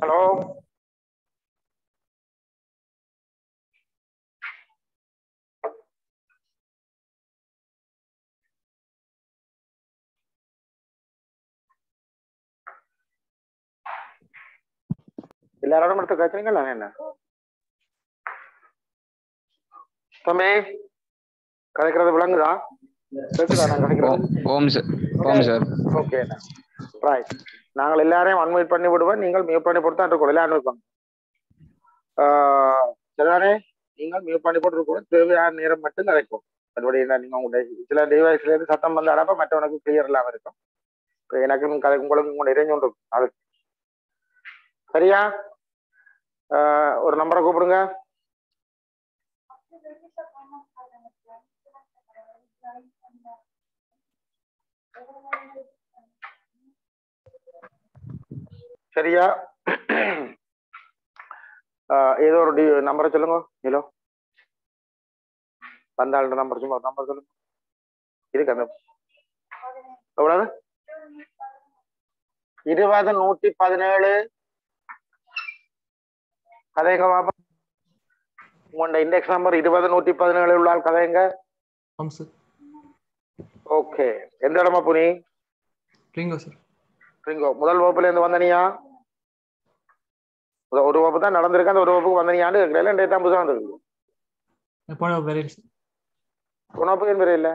Hello எல்லாரோட எடுத்து கேட்குறீங்களா என்ன தம்பி கதைக்கிறது விளங்குதா கேக்குதா நான் கதைக்கிறது ஓம் சார் ஓம் சார் ஓகே ரைட் நாங்கள் எல்லாரையும் அன்வைட் பண்ணி விடுவோம். நீங்கள் மியூட் பண்ணி போட்டு தான் இருக்கணும். எல்லாரும் இருப்பாங்க சரிதானே நீங்கள் மியூட் பண்ணி போட்டு இருக்கணும். தேவையான நேரம் மட்டும் கிடைக்கும் மறுபடி என்ன நீங்க உங்களுடைய சில டிவைஸ்ல இருந்து சத்தம் வந்து அடப்ப மற்றவனுக்கு கிளியர் இல்லாம இருக்கும். இப்போ எனக்கு கதை உங்களுக்கு உங்களுடைய இறைஞ்சு ஒன்று இருக்கும் அது சரியா? ஆஹ் ஒரு நம்பரை கூப்பிடுங்க. சரியா? ஏதோ ஒரு நம்பரை சொல்லுங்க ஹலோ வந்தாள் நம்பர் சும்மா நம்பர் சொல்லுங்க. இருக்கு அந்த எவ்வளவு? இருபது நூத்தி பதினேழு. கதைங்க பாப்பா உங்களோட இண்டெக்ஸ் நம்பர் இருபது நூத்தி பதினேழு உள்ள ஆள் கதைங்க ஓகே எந்த இடமா புனி? சார் ரிங்கோ முதல் வகுப்புல இருந்து வந்தனியா ஒரு வகுப்பு தான் நடந்திருக்கு அந்த ஒரு வகுப்புக்கு வந்தனியான்னு கேட்கல ஐம்பது தான் வந்திருக்கு போன சார் உனப்புக்கு என் இல்ல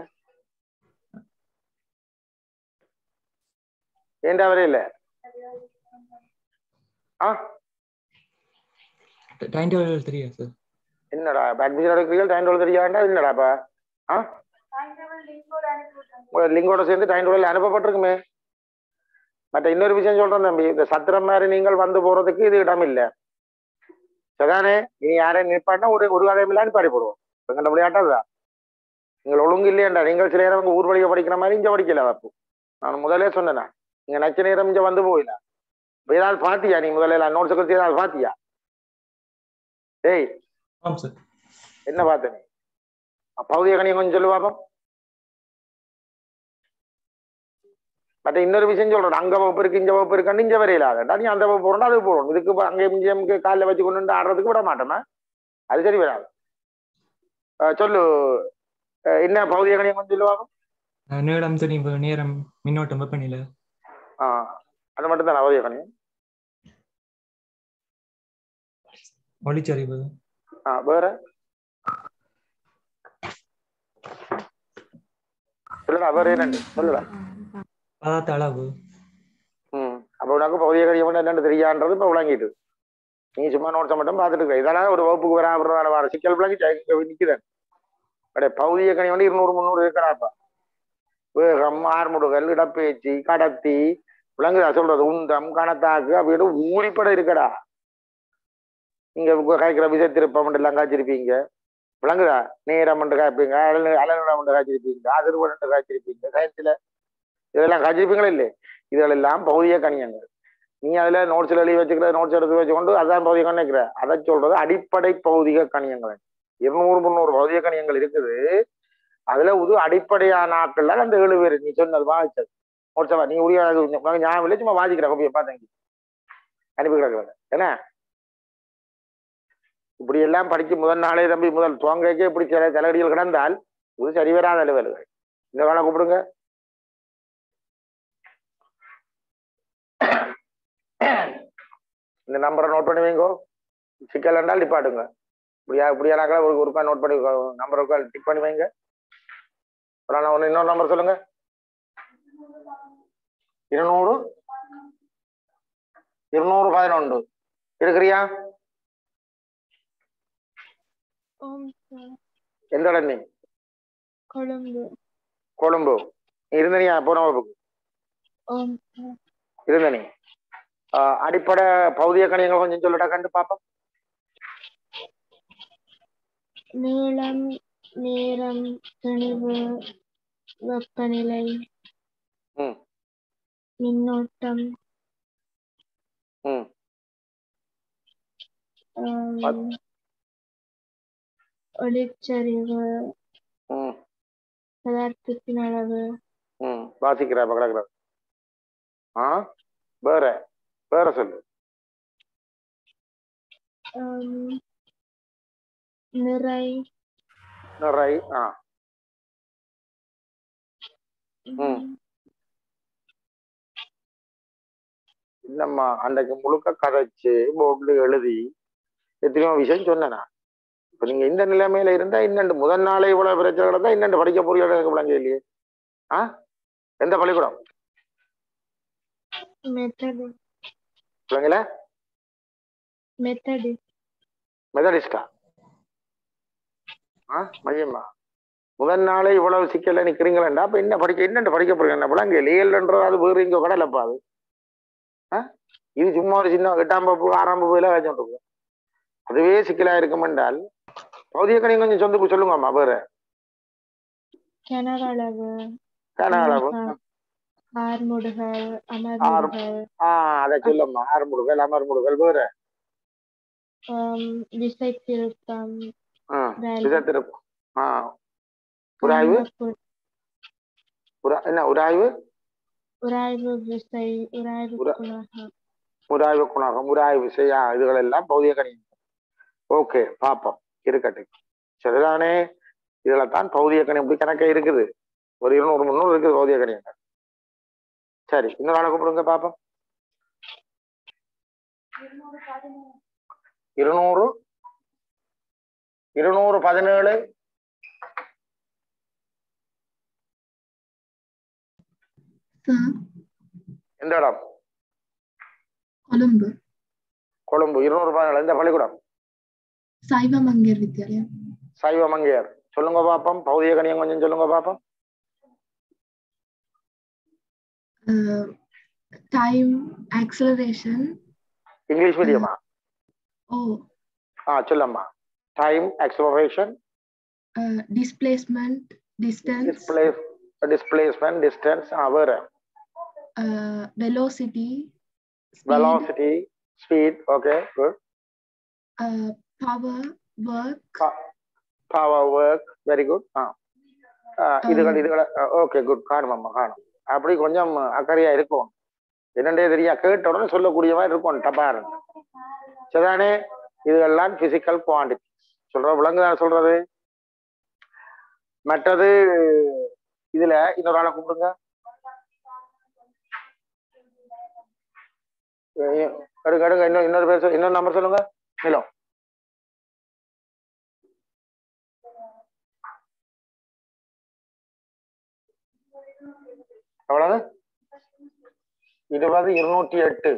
ஏண்டா வரையில ஆ டைம் டேபிள் தெரியா சார் என்னடா அட்மிஷன் எடுக்கிறீங்க டைம் டேபிள் தெரியாண்டா என்னடா இப்ப ஆ லிங்கோட சேர்ந்து டைம் டேபிள் அனுப்பப்பட்டிருக்குமே மற்ற இன்னொரு விஷயம் சொல்றேன் தம்பி இந்த சத்திரம் மாதிரி நீங்கள் வந்து போறதுக்கு இது இடம் இல்ல சரிதானே? இனி யாரையும் நிற்பாட்டினா ஒரு ஒரு கதையும் இல்லான்னு பாடி போடுவோம். எங்கள்ட விளையாட்டாதா நீங்கள் ஒழுங்கு இல்லையாண்டா. நீங்கள் சில நேரம் ஊர் வழியை படிக்கிற மாதிரி இங்க படிக்கல அப்போ நான் முதலே சொன்னேனா நீங்க நச்ச நேரம் இங்க வந்து போயில. ஏதாவது பாத்தியா? நீ முதல்ல நோட்ஸ் கொடுத்து ஏதாவது பாத்தியா? டேய். என்ன பார்த்த நீ? பகுதிய கணியை கொஞ்சம் சொல்லு பாப்போம். மற்ற இன்னொரு விஷயம் சொல்றேன். அங்க வகுப்பு இருக்கு இங்க வகுப்பு இருக்கான்னு இங்க வரையில அதா நீ அந்த வகுப்பு போறோம் அது போறோம். இதுக்கு அங்கே இங்கே காலில் வச்சு கொண்டு ஆடுறதுக்கு விட மாட்டோமா. அது சரி வராது. சொல்லு. என்ன பகுதிய கணியை கொஞ்சம் சொல்லு பாப்போம் நேரம் மின்னோட்டம் வெப்பநிலை ஆஹ் அது மட்டும் தான் பகுதிய கணியம் ஒளிச்சரிவு. ஆஹ் வேற? சொல்லுடா வேற என்னண்டு சொல்லுடா. அளவு. ம். அப்போ உனக்கு பகுதிய கணியம் என்னன்னு தெரியான்றது இப்போ விளங்கிட்டு. நீ சும்மா நோட்ஸை மட்டும் பார்த்துட்டு இருக்க. இதெல்லாம் ஒரு வகுப்புக்கு வர வர வர சிக்கல் விளங்கி நிற்கிறேன் அப்படியே பகுதிய கணி வந்து இருநூறு முந்நூறு இருக்கிறாப்பா வேகம் ஆர்முடுகல் இடப்பேச்சு கடத்தி. விளங்குதா? சொல்றது உந்தம் கணத்தாக்கு அப்படின்னு ஊழிப்பட இருக்கடா. நீங்க காய்க்கிற விசை திருப்பம் எல்லாம் காய்ச்சிருப்பீங்க. விளங்குதா? நேரம் என்று காய்ப்பீங்க அலல் என்று காய்ச்சிருப்பீங்க அதிர்வன் என்று காய்ச்சிருப்பீங்க. சயின்ஸ்ல இதெல்லாம் காய்ச்சிருப்பீங்களா இல்லை இதெல்லாம் பகுதிய கணியங்க நீ அதுல நோட்ஸ்ல எழுதி வச்சுக்கிற நோட்ஸ் எடுத்து வச்சுக்கொண்டு அதான் பகுதிய கணிக்கிற. அதை சொல்றது அடிப்படை பகுதிய கணியங்கள். இருநூறு முந்நூறு பகுதிய கணியங்கள் இருக்குது. அதுல உது அடிப்படையான ஆட்கள் அந்த ஏழு பேர். நீ சொன்னது வாசிச்சது நோட்ஸவா நீ உரிய ஞாபகம் இல்லை. சும்மா வாசிக்கிற. கோப்பியை பார்த்தேங்க அனுப்பி கிடக்குறாங்க என்ன? இப்படி எல்லாம் படிச்சு முதல் நாளே தம்பி முதல் தோங்கக்கே இப்படி சில தலையடிகள் கிடந்தால் இது சரி வராத அலுவல்கள் இந்த வேலை கூப்பிடுங்க. இந்த நம்பரை நோட் பண்ணி வைங்கோ சிக்கல் என்றால் நிப்பாட்டுங்க. இப்படியா இப்படியானாக்கா ஒரு ஒருக்கா நோட் பண்ணி நம்பர் ஒருக்கா டிக் பண்ணி வைங்க அப்புறம் ஒன்று இன்னொரு நம்பர் சொல்லுங்க. இருநூறு? இருநூறு பதினொன்று. இருக்கிறியா எந்த இடம் நீ? கொழும்பு. கொழும்பு. இருந்தனியா போன வகுப்புக்கு? ஓம் சார் இருந்த நீ ஆஹ் அடிப்படை பௌதிக கணியங்கள் கொஞ்சம் சொல்லட்டா கண்டு பாப்போம். நீளம் நேரம் தெளிவு வெப்பநிலை மின்னோட்டம் ஒளிச்சரிவு பதார்த்தத்தின் அளவு. வாசிக்கிறா ஆ வேற வேற சொல்லு. நிறை. நிறை ஆ. ம். இல்லம்மா அன்றைக்கு முழுக்க கதைச்சு போர்டில் எழுதி எத்தனையோ விஷயம் சொன்னேன் இப்ப நீங்க இந்த நிலைமையில இருந்தா இன்னண்டு முதல் நாளே இவ்வளவு பிரச்சனை கிடந்தா இன்னண்டு படிக்க போறீங்க எனக்கு விளங்க இல்லையே ஆ? எந்த பள்ளிக்கூடம்? மெத்தடு விளங்கல மெத்தடு மெதடிஸ்டா ஆ மையம்மா முதல் நாளே இவ்வளவு சிக்கல்ல நிக்கிறீங்களா அப்ப என்ன படிக்க என்னண்டு படிக்க போறீங்க? என்ன விளங்க லேல்ன்றது அது வேறு இங்க கடலப்பா அது. இது சும்மா ஒரு சின்ன எட்டாம் வகுப்பு ஆறாம் வகுப்புல வச்சுட்டு இருக்கும் அதுவே சிக்கலா இருக்கும் என்றால் பௌதிக கணியம் கொஞ்சம் சொந்த சொல்லுங்கம்மா வேறு. கிணறளவு கனகளவு ஆர்முடுகள் அமர்முடுகள். அதை சொல்லம்மா. ஆறுமுடுகள் அமர்முடுகள் வேற. விசை வேலை. விதத்திருப்பு ஆ. உராய்வு? என்ன உராய்வு? உராய்வு விசை உராய்வு உரா- குணகம். உராய்வு குணகம் உராய்வு செய்யா இதுகள் எல்லாம் பௌதிக கணியம் ஓகே பாப்போம். இருக்கட்டும். சரிதானே? இதுல தான் பௌதிக கணியம் இப்படி கணக்கே இருக்குது. ஒரு இருநூறு முந்நூறு இருக்குது பௌதிக கணியங்கள் சரி இன்னொரு ஆளை கூப்பிடுங்க பாப்போம். இருநூறு இருநூறு பதினேழு. எந்த இடம்? கொழும்பு. கொழும்பு. இருநூறு பதினேழு. எந்த பள்ளிக்கூடம்? சைவமங்கர் வித்யாலயம். சைவ மங்கையர் சொல்லுங்க பாப்போம். பௌதிக கணியம் கொஞ்சம் சொல்லுங்க பாப்போம். டைம் ஆக்சலரேஷன் இங்கிலீஷ் மீடியமா ஓ ஆ சொல்லம்மா time acceleration displacement distance displace displacement distance ஆ வேற velocity velocity speed okay good power work power work very good ஆ ஆ, இதுகள் இதுகளை ஓகே குட் காணும் அம்மா காணும் அப்படி கொஞ்சம் அக்கறையா இருக்கும் என்னண்டே தெரியா கேட்ட உடனே சொல்லக்கூடியவா இருக்கும் டபார் சரிதானே இதெல்லாம் பிசிக்கல் குவான்டிட்டி சொல்ற விலங்குதான் சொல்றது மற்றது இதுல இன்னொரு ஆளை கூப்பிடுங்க எடுங்க எடுங்க இன்னொரு பேர் சொல்- இன்னொரு நம்பர் சொல்லுங்க நிலம் எவ்வளவு? இருபது இருநூற்றி எட்டு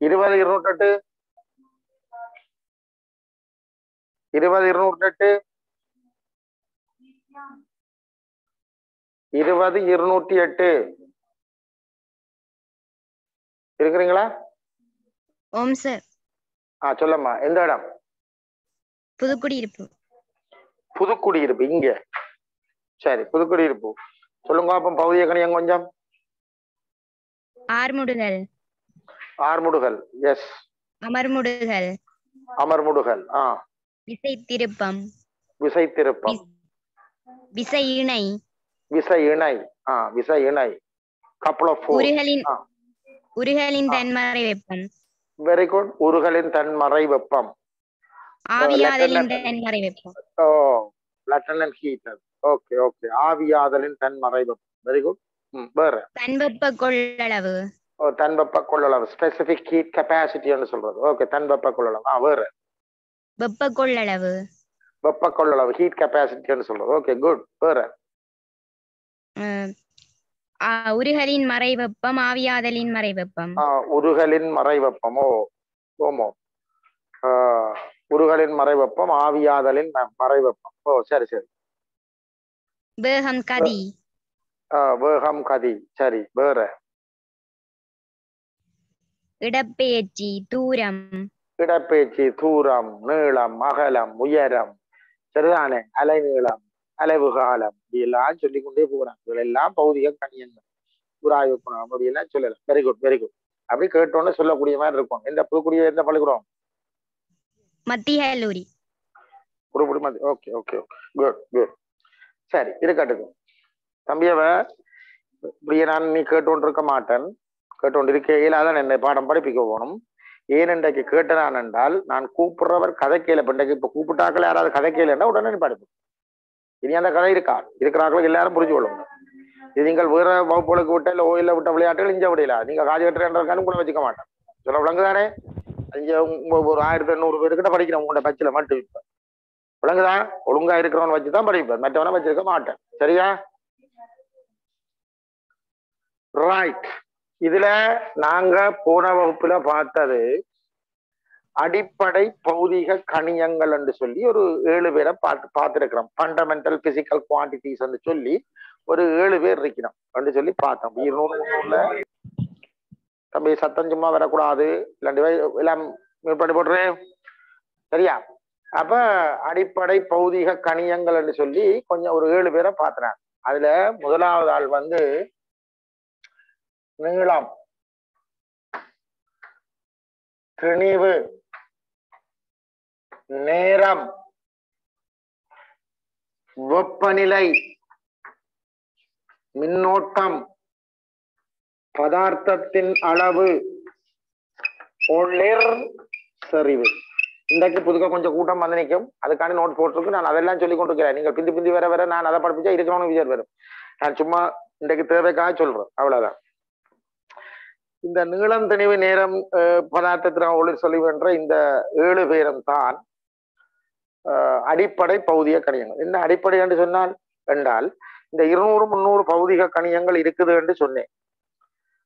இருபது இருநூற்றி எட்டு இருபது இருநூற்றி எட்டு இருபது இருநூற்றி எட்டு இருக்கிறீங்களா? ஓம் சார். ஆ சொல்லம்மா. எந்த இடம்? புதுக்குடியிருப்பு. புதுக்குடியிருப்பு. இங்க. சரி புதுக்குடியிருப்பு. சொல்லுங்க அப்ப பகுதிய கணியம் கொஞ்சம்? ஆர்முடுகள் ஆறுமுடுகள் எஸ் அமர்முடுகள் அமர்முடுகள் ஆ. விசை திருப்பம் விசை திருப்பம் விசை இணை விசை இணை ஆ விசை இணை கப்பல் ஆஃப் உருகலின். உருகலின். தன்மறை வெப்பம். வெரி குட் உருகலின் தன்மறை வெப்பம். ஆவியாதலின் தன்மறை வெப்பம். ஓ latent and heater okay okay. ஆவியாதலின் தன்மறை வெப்பம் வெரி குட் வேற? தன்வெப்ப கொள்ளளவு. ஓ தன்வெப்ப கொள்ளளவு. ஸ்பெசிபிக் ஹீட் கெப்பாசிட்டின்னு சொல்றது. ஓகே தன்வெப்ப கொள்ளளவு. ஆ வேற? வெப்ப கொள்ளளவு. வெப்ப கொள்ளளவு ஹீட் கெப்பாசிட்டின்னு சொல்றது. ஓகே குட் வேற? உருகலின் மறை வெப்பம் ஆவியாதலின் மறை வெப்பம் ஆ, உருகலின் மறை வெப்பமோ ஓமோ. ஆ, உருகலின் மறை வெப்பம் ஆவியாதலின் ம- மறை வெப்பம் ஓ சரி சரி. வேகம் கதி ஆ, வேகம் கதி சரி வேற இடப்பெயர்ச்சி தூரம் இடப்பெயர்ச்சி தூரம் நீளம் அகலம் உயரம் சரிதானே அலைநீளம் அலைவு காலம் இப்படி எல்லாம் சொல்லிக் கொண்டே போகிறாங்க இதெல்லாம் பௌதிக கணியங்கள் உராய்வு குணம் அப்படி எல்லாம் சொல்லலாம் வெரி குட் வெரி குட் அப்படி கேட்டோன்னு சொல்லக்கூடிய மாதிரி இருக்கும் எந்த புதுக்குடிய எந்த பள்ளிக்கூடம் மத்திய கல்லூரி மாதிரி ஓகே ஓகே குட் குட் சரி இருக்கட்டும் தம்பியவ இப்படியே நான் நீ கேட்டுக்கொண்டு இருக்க மாட்டேன். கேட்டுக்கொண்டு இருக்கையில் அதான் என்னை பாடம் படிப்பிக்க போகணும். ஏன் இன்றைக்கு கேட்டனான் என்றால் நான் கூப்பிடுறவர் கதை கேள இன்றைக்கு இப்போ கூப்பிட்டாக்கள் யாராவது கதை கேளுன்னா உடனே நீ படிப்போம் இனி அந்த கதை இருக்கா? இருக்கிறாக்களும் எல்லாரும் புரிஞ்சு கொள்ளுங்க இது நீங்கள் வேற வகுப்புகளுக்கு விட்ட இல்லை ஓயில விட்ட விளையாட்டுகள் இஞ்ச விடையில நீங்க காஜி கட்டுறேன் கூட வச்சுக்க மாட்டேன். சொல்ல விளங்குதானே? இங்க உங்க ஒரு ஆயிரத்தி எண்ணூறு பேருக்கிட்ட படிக்கிறேன் உங்களோட பச்சில மட்டும் இப்போ. விளங்குதா? ஒழுங்கா இருக்கிறவன் வச்சுதான் படிப்பேன். மற்றவனை வச்சிருக்க மாட்டேன். சரியா? ரைட் இதுல நாங்க போன வகுப்புல பார்த்தது அடிப்படை பௌதிக கணியங்கள் என்று சொல்லி ஒரு ஏழு பேரை பார்த்து பார்த்துருக்கிறோம். ஃபண்டமெண்டல் பிசிக்கல் குவான்டிட்டிஸ் என்று சொல்லி ஒரு ஏழு பேர் இருக்கணும் என்று சொல்லி பார்த்தோம். இருநூறு முந்நூறுல தம்பி சத்தம் சும்மா வரக்கூடாது. இல்லாண்டி எல்லாம் பண்ணி போட்டுறேன் சரியா? அப்ப அடிப்படை பௌதிக கணியங்கள்னு சொல்லி கொஞ்சம் ஒரு ஏழு பேரை பாத்துறாங்க அதுல முதலாவது ஆள் வந்து நீளம். திணிவு. நேரம். வெப்பநிலை. மின்னோட்டம். பதார்த்தத்தின் அளவு. ஒளிர் செறிவு இன்றைக்கு புதுக்க கொஞ்சம் கூட்டம் வந்து நிற்கும் அதுக்காண்டி நோட் போட்டிருக்கு. நான் அதெல்லாம் சொல்லி கொண்டிருக்கிறேன் நீங்கள் பிந்தி பிந்தி வர வர நான் அதை படிப்பிச்சா இருக்கிறவனுக்கு விஜய் வரும். நான் சும்மா இன்றைக்கு தேவைக்காக சொல்றேன். அவ்வளவுதான். இந்த நீளம் திணிவு நேரம் அஹ், ஒளி ஒளிர் செறிவு என்ற இந்த ஏழு பேரும் தான் அடிப்படை பௌதிக கணியங்கள் என்ன அடிப்படை என்று சொன்னால்? என்றால் இந்த இருநூறு முந்நூறு பௌதிக கணியங்கள் இருக்குது என்று சொன்னேன்.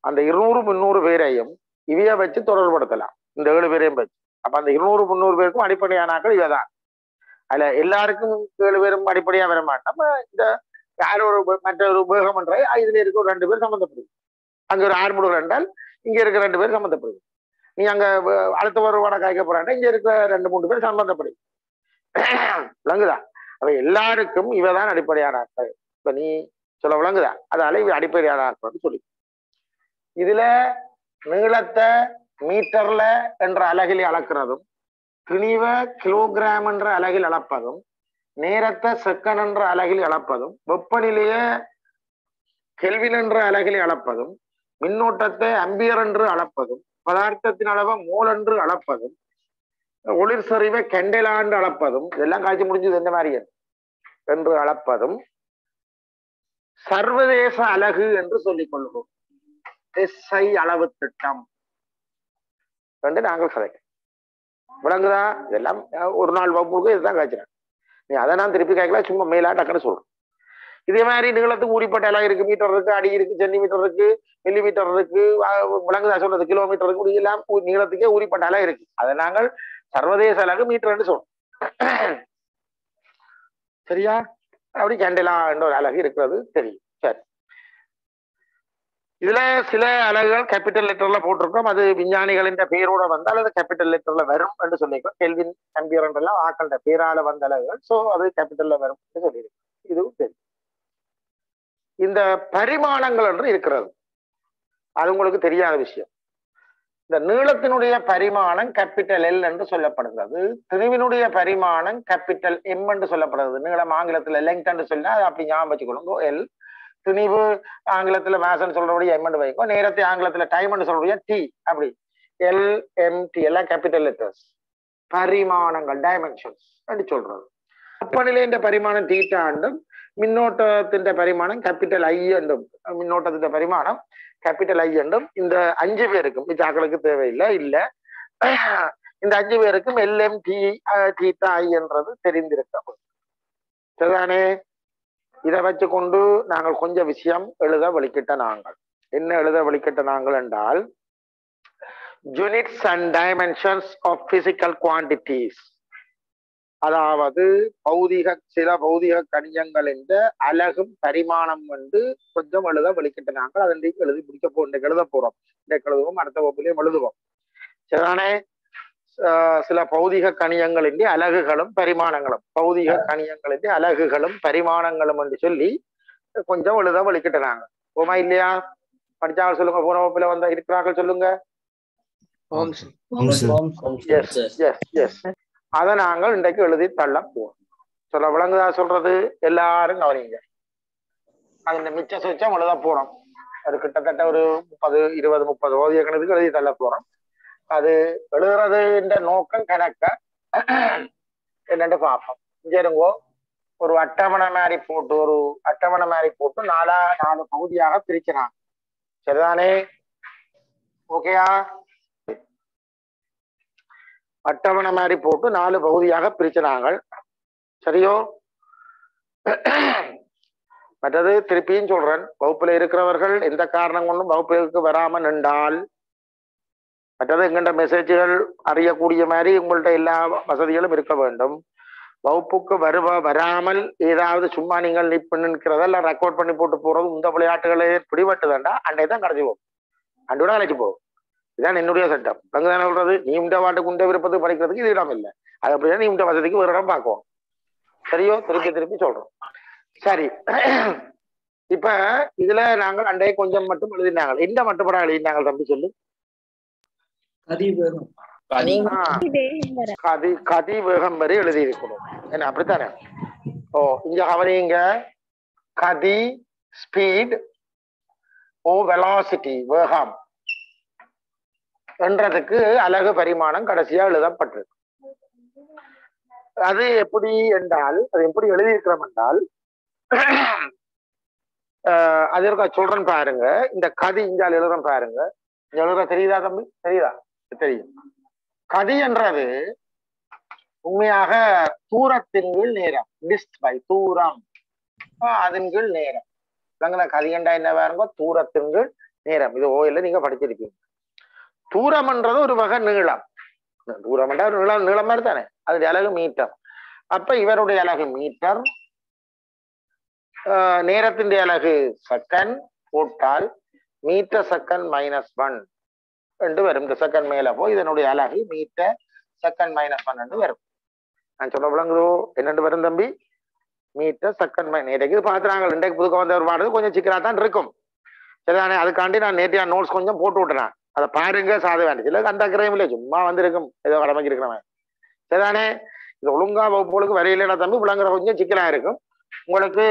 அந்த இருநூறு முந்நூறு பேரையும் இவைய வச்சு தொடர்புபடுத்தலாம். இந்த ஏழு பேரையும் வச்சு. அப்ப அந்த இருநூறு முந்நூறு பேருக்கும் அடிப்படையானாக்கள் இவைதான். அதுல எல்லாருக்கும் ஏழு பேரும் அடிப்படையா வர மாட்டோம். நம்ம இந்த யாரோ ஒரு மற்ற ஒரு உபயோகம் என்ற இதுல இருக்க ஒரு ரெண்டு பேர் சம்மந்தப்படுது. அங்க ஒரு ஆறு முடிவு ரெண்டால் இங்க இருக்க ரெண்டு பேர் சம்மந்தப்படுது. நீ அங்க வ- அடுத்த ஒரு வாடகை காய்க்க போறாண்டா இங்க இருக்க ரெண்டு மூணு பேர் சம்மந்தப்படுது. விளங்குதா? அவ எல்லாருக்கும் இவதான் அடிப்படையான ஆட்கள் இப்ப நீ சொல்ல விளங்குதா? அதால இவ அடிப்படையான ஆட்கள் சொல்லி. இதுல நீளத்தை மீட்டர்ல என்ற அலகில் அளக்கிறதும் திணிவ கிலோகிராம் என்ற அலகில் அளப்பதும் நேரத்தை செக்கன் என்ற அலகில் அளப்பதும் வெப்பநிலைய கெல்வின் என்ற அலகில் அளப்பதும் மின்னோட்டத்தை அம்பியர் என்று அளப்பதும் பதார்த்தத்தின் அளவை மோல் என்று அளப்பதும் ஒளிர் சரிவை கெண்டலாண்டு அளப்பதும் இதெல்லாம் காய்ச்சி முடிஞ்சது எந்த மாதிரி என்று அளப்பதும் சர்வதேச அலகு என்று சொல்லிக் கொள்வோம். எஸ்ஐ அளவு திட்டம் ரெண்டு நாங்கள் கதைக்கிறோம் விளங்குதா? இதெல்லாம் ஒரு நாள் வகுப்புக்கு இதுதான் காய்ச்சிறேன் நீ அதை நான் திருப்பி கேட்கல சும்மா மேலா டக்குன்னு சொல்றேன். இதே மாதிரி நீளத்துக்கு உரிப்பட்ட எல்லாம் இருக்கு மீட்டர் இருக்கு அடி இருக்கு சென்டிமீட்டர் இருக்கு மில்லி மீட்டர் இருக்கு விளங்குதா சொல்றது கிலோமீட்டர் இருக்கு இப்படி எல்லாம் நீளத்துக்கே உரிப்பட்ட எல்லாம் இருக்கு. அதை நாங்கள் சர்வதேச அலகு மீட்டர்னு சொல்றோம். சரியா? அப்படி கேண்டலா என்ற ஒரு அலகு இருக்கிறது தெரியும். சரி. இதுல சில அலகுகள் கேபிட்டல் லெட்டர்ல போட்டிருக்கோம். அது விஞ்ஞானிகளின் பேரோட வந்தால் அது கேபிட்டல் லெட்டர்ல வரும் என்று சொல்லியிருக்கோம். கெல்வின் கம்பியர் என்றெல்லாம் ஆக்கள்ட பேரால வந்த அலகுகள். சோ அது கேபிட்டல்ல வரும் என்று சொல்லியிருக்கோம். இதுவும் தெரியும் இந்த பரிமாணங்கள் என்று இருக்கிறது. அது உங்களுக்கு தெரியாத விஷயம். இந்த நீளத்தினுடைய பரிமாணம் கேபிட்டல் எல் என்று சொல்லப்படுகிறது. திருவினுடைய பரிமாணம் கேபிட்டல் எம் என்று சொல்லப்படுகிறது. நீளம் ஆங்கிலத்துல லெங்க் என்று சொன்னா அது அப்படி ஞாபகம் வச்சுக்கொள்ளுங்க. எல் திணிவு ஆங்கிலத்துல மேசன் சொல்றபடி எம் வைக்கும். நேரத்தை ஆங்கிலத்துல டைம் சொல்றபடியா டி அப்படி. எல் எம் டி எல்லாம் கேபிட்டல் லெட்டர்ஸ் பரிமாணங்கள் டைமென்ஷன்ஸ் அப்படி சொல்றது. வெப்பநிலையின் பரிமாணம் தீட்டா ஆண்டும் மின்னோட்டத்தின் பரிமாணம் கேபிட்டல் ஐ என்றும் மின்னோட்டத்தின் பரிமாணம் கேபிட்டல் ஐ என்றும் இந்த அஞ்சு பேருக்கும் மிச்சாக்களுக்கு தேவையில்லை இல்ல. இந்த அஞ்சு பேருக்கும் எல்எம் டி தீட்டா ஐ என்றது தெரிந்திருக்க சரிதானே? இதை வச்சு கொண்டு நாங்கள் கொஞ்சம் விஷயம் எழுத வழிக்கிட்ட நாங்கள். என்ன எழுத வழிக்கிட்ட நாங்கள் என்றால் units and dimensions of physical quantities அதாவது பௌதிக சில பௌதிக கணியங்கள் என்ற அழகும் பரிமாணம் வந்து கொஞ்சம் எழுத வழிக்கிட்ட நாங்கள் அதன் எழுதி பிடிக்க போ இன்றைக்கு எழுத போறோம். இன்றைக்கு எழுதுவோம் அடுத்த வகுப்புலையும் எழுதுவோம். சரிதானே? ஆஹ் சில பௌதிக கணியங்களின் அலகுகளும் பரிமாணங்களும். பௌதிக கணியங்களின் அலகுகளும் பரிமாணங்களும் என்று சொல்லி கொஞ்சம் எழுத வலிக்கிட்டுறாங்க. போமா இல்லையா? படிச்சாங்க சொல்லுங்க போன வகுப்புல வந்த இருக்கிறார்கள் சொல்லுங்க. அதை நாங்கள் இன்றைக்கு எழுதி தள்ள போவோம் சொல்ல விளங்குதா சொல்றது? எல்லாரும் கவனிங்க. அது இந்த மிச்ச சுச்சம் எழுத போறோம். அது கிட்டத்தட்ட ஒரு முப்பது இருபது முப்பது ஓதிய கணக்குக்கு எழுதி தள்ள போறோம். அது எழுதுறதுன்ற நோக்கம் கணக்க என்னன்னு பார்ப்போம் இங்க ஒரு அட்டவணை மாதிரி போட்டு ஒரு அட்டவணை மாதிரி போட்டு நாலா நாலு பகுதியாக பிரிக்கிறான் சரிதானே? ஓகேயா அட்டவணை மாதிரி போட்டு நாலு பகுதியாக பிரிச்சினாங்க சரியோ? மற்றது திருப்பியும் சொல்றேன். வகுப்புல இருக்கிறவர்கள் எந்த காரணம் கொண்டும் வகுப்புக்கு வராம நின்றால் மற்றது எங்கள்கிட்ட மெசேஜ்கள் அறியக்கூடிய மாதிரி உங்கள்ட்ட எல்லா வசதிகளும் இருக்க வேண்டும். வகுப்புக்கு வருவ வராமல் ஏதாவது சும்மா நீங்கள் நிப்பு நிற்கிறதா ரெக்கார்ட் பண்ணி போட்டு போகிறது இந்த விளையாட்டுகளை பிடிபட்டுதாண்டா அன்றைய தான் கடைசி போகும் அன்றோட அழைச்சி போகும் இதான் என்னுடைய சட்டம். அங்கதானே சொல்றது? நீ உண்ட வாட்டுக்கு உண்ட விருப்பத்தை படிக்கிறதுக்கு இது இடம் இல்லை. அது அப்படின்னா நீ உண்ட வசதிக்கு ஒரு இடம் பார்க்குவோம் சரியோ? திருப்பி திருப்பி சொல்றோம். சரி. இப்ப இதுல நாங்கள் அண்டைய கொஞ்சம் மட்டும் எழுதினாங்க. எந்த மட்டுப்படம் எழுதினாங்க தம்பி சொல்லு. அதிவேகம் ஆ, கதி கதி வேகம் வரை எழுதி இருக்கணும் என்ன அப்படித்தானே? ஓ இங்க கவனிங்க கதி ஸ்பீட் ஓ வெலாசிட்டி வேகம். என்றதுக்கு அலகு பரிமாணம் கடைசியா எழுதப்பட்டிருக்கு. அது எப்படி என்றால் அது எப்படி எழுதியிருக்கிறோம் என்றால் ஆஹ் அது இருக்கா சொல்றேன் பாருங்க. இந்த கதி இங்க எழுதுறேன் பாருங்க. இங்க எழுதுற தெரியுதா தம்பி? தெரியுதா? தெரியும். கதி என்றது உண்மையாக தூரத்தின் கீழ் நேரம். டிஸ்ட் பை தூரம். அதன் கீழ் நேரம். இல்லைங்களா கதியண்டா என்ன பாருங்க தூரத்தின் கீழ் நேரம். இது ஓயில நீங்க படிச்சிருப்பீங்க. தூரம்ன்றது ஒரு வகை நீளம். தூரம்ன்றா ஒரு நீளம் நீளம் மாதிரி தானே? அது அலகு மீட்டர். அப்ப இவருடைய அலகு மீட்டர் ஆஹ் நேரத்தின் அலகு செகண்ட் போட்டால் மீட்டர் செகண்ட் மைனஸ் ஒன் ரெண்டு வரும். இந்த செகண்ட் மேல போய் இதனுடைய அழகு மீட்ட செகண்ட் மைனஸ் பன்னெண்டு வரும். நான் சொல்ல விளங்குதோ? என்னென்று வரும் தம்பி? மீட்டர் செகண்ட் மைன் நேற்றைக்கு இது பார்த்துறாங்க இன்றைக்கு புதுக்க வந்த ஒரு பாடுறது கொஞ்சம் சிக்கலா தான் இருக்கும். சரிதானே அதுக்காண்டி நான் நேற்றைய நோட்ஸ் கொஞ்சம் போட்டு விட்டுறேன். அதை பாருங்க சாத வேண்டிய இல்லை. அந்த அக்கறையும் இல்லை. சும்மா வந்திருக்கும். ஏதோ கடமைக்கு இருக்கிறவன். சரிதானே இது ஒழுங்கா வகுப்புகளுக்கு வரையிலடா தம்பி. விளங்குற கொஞ்சம் சிக்கலா இருக்கும். உங்களுக்கு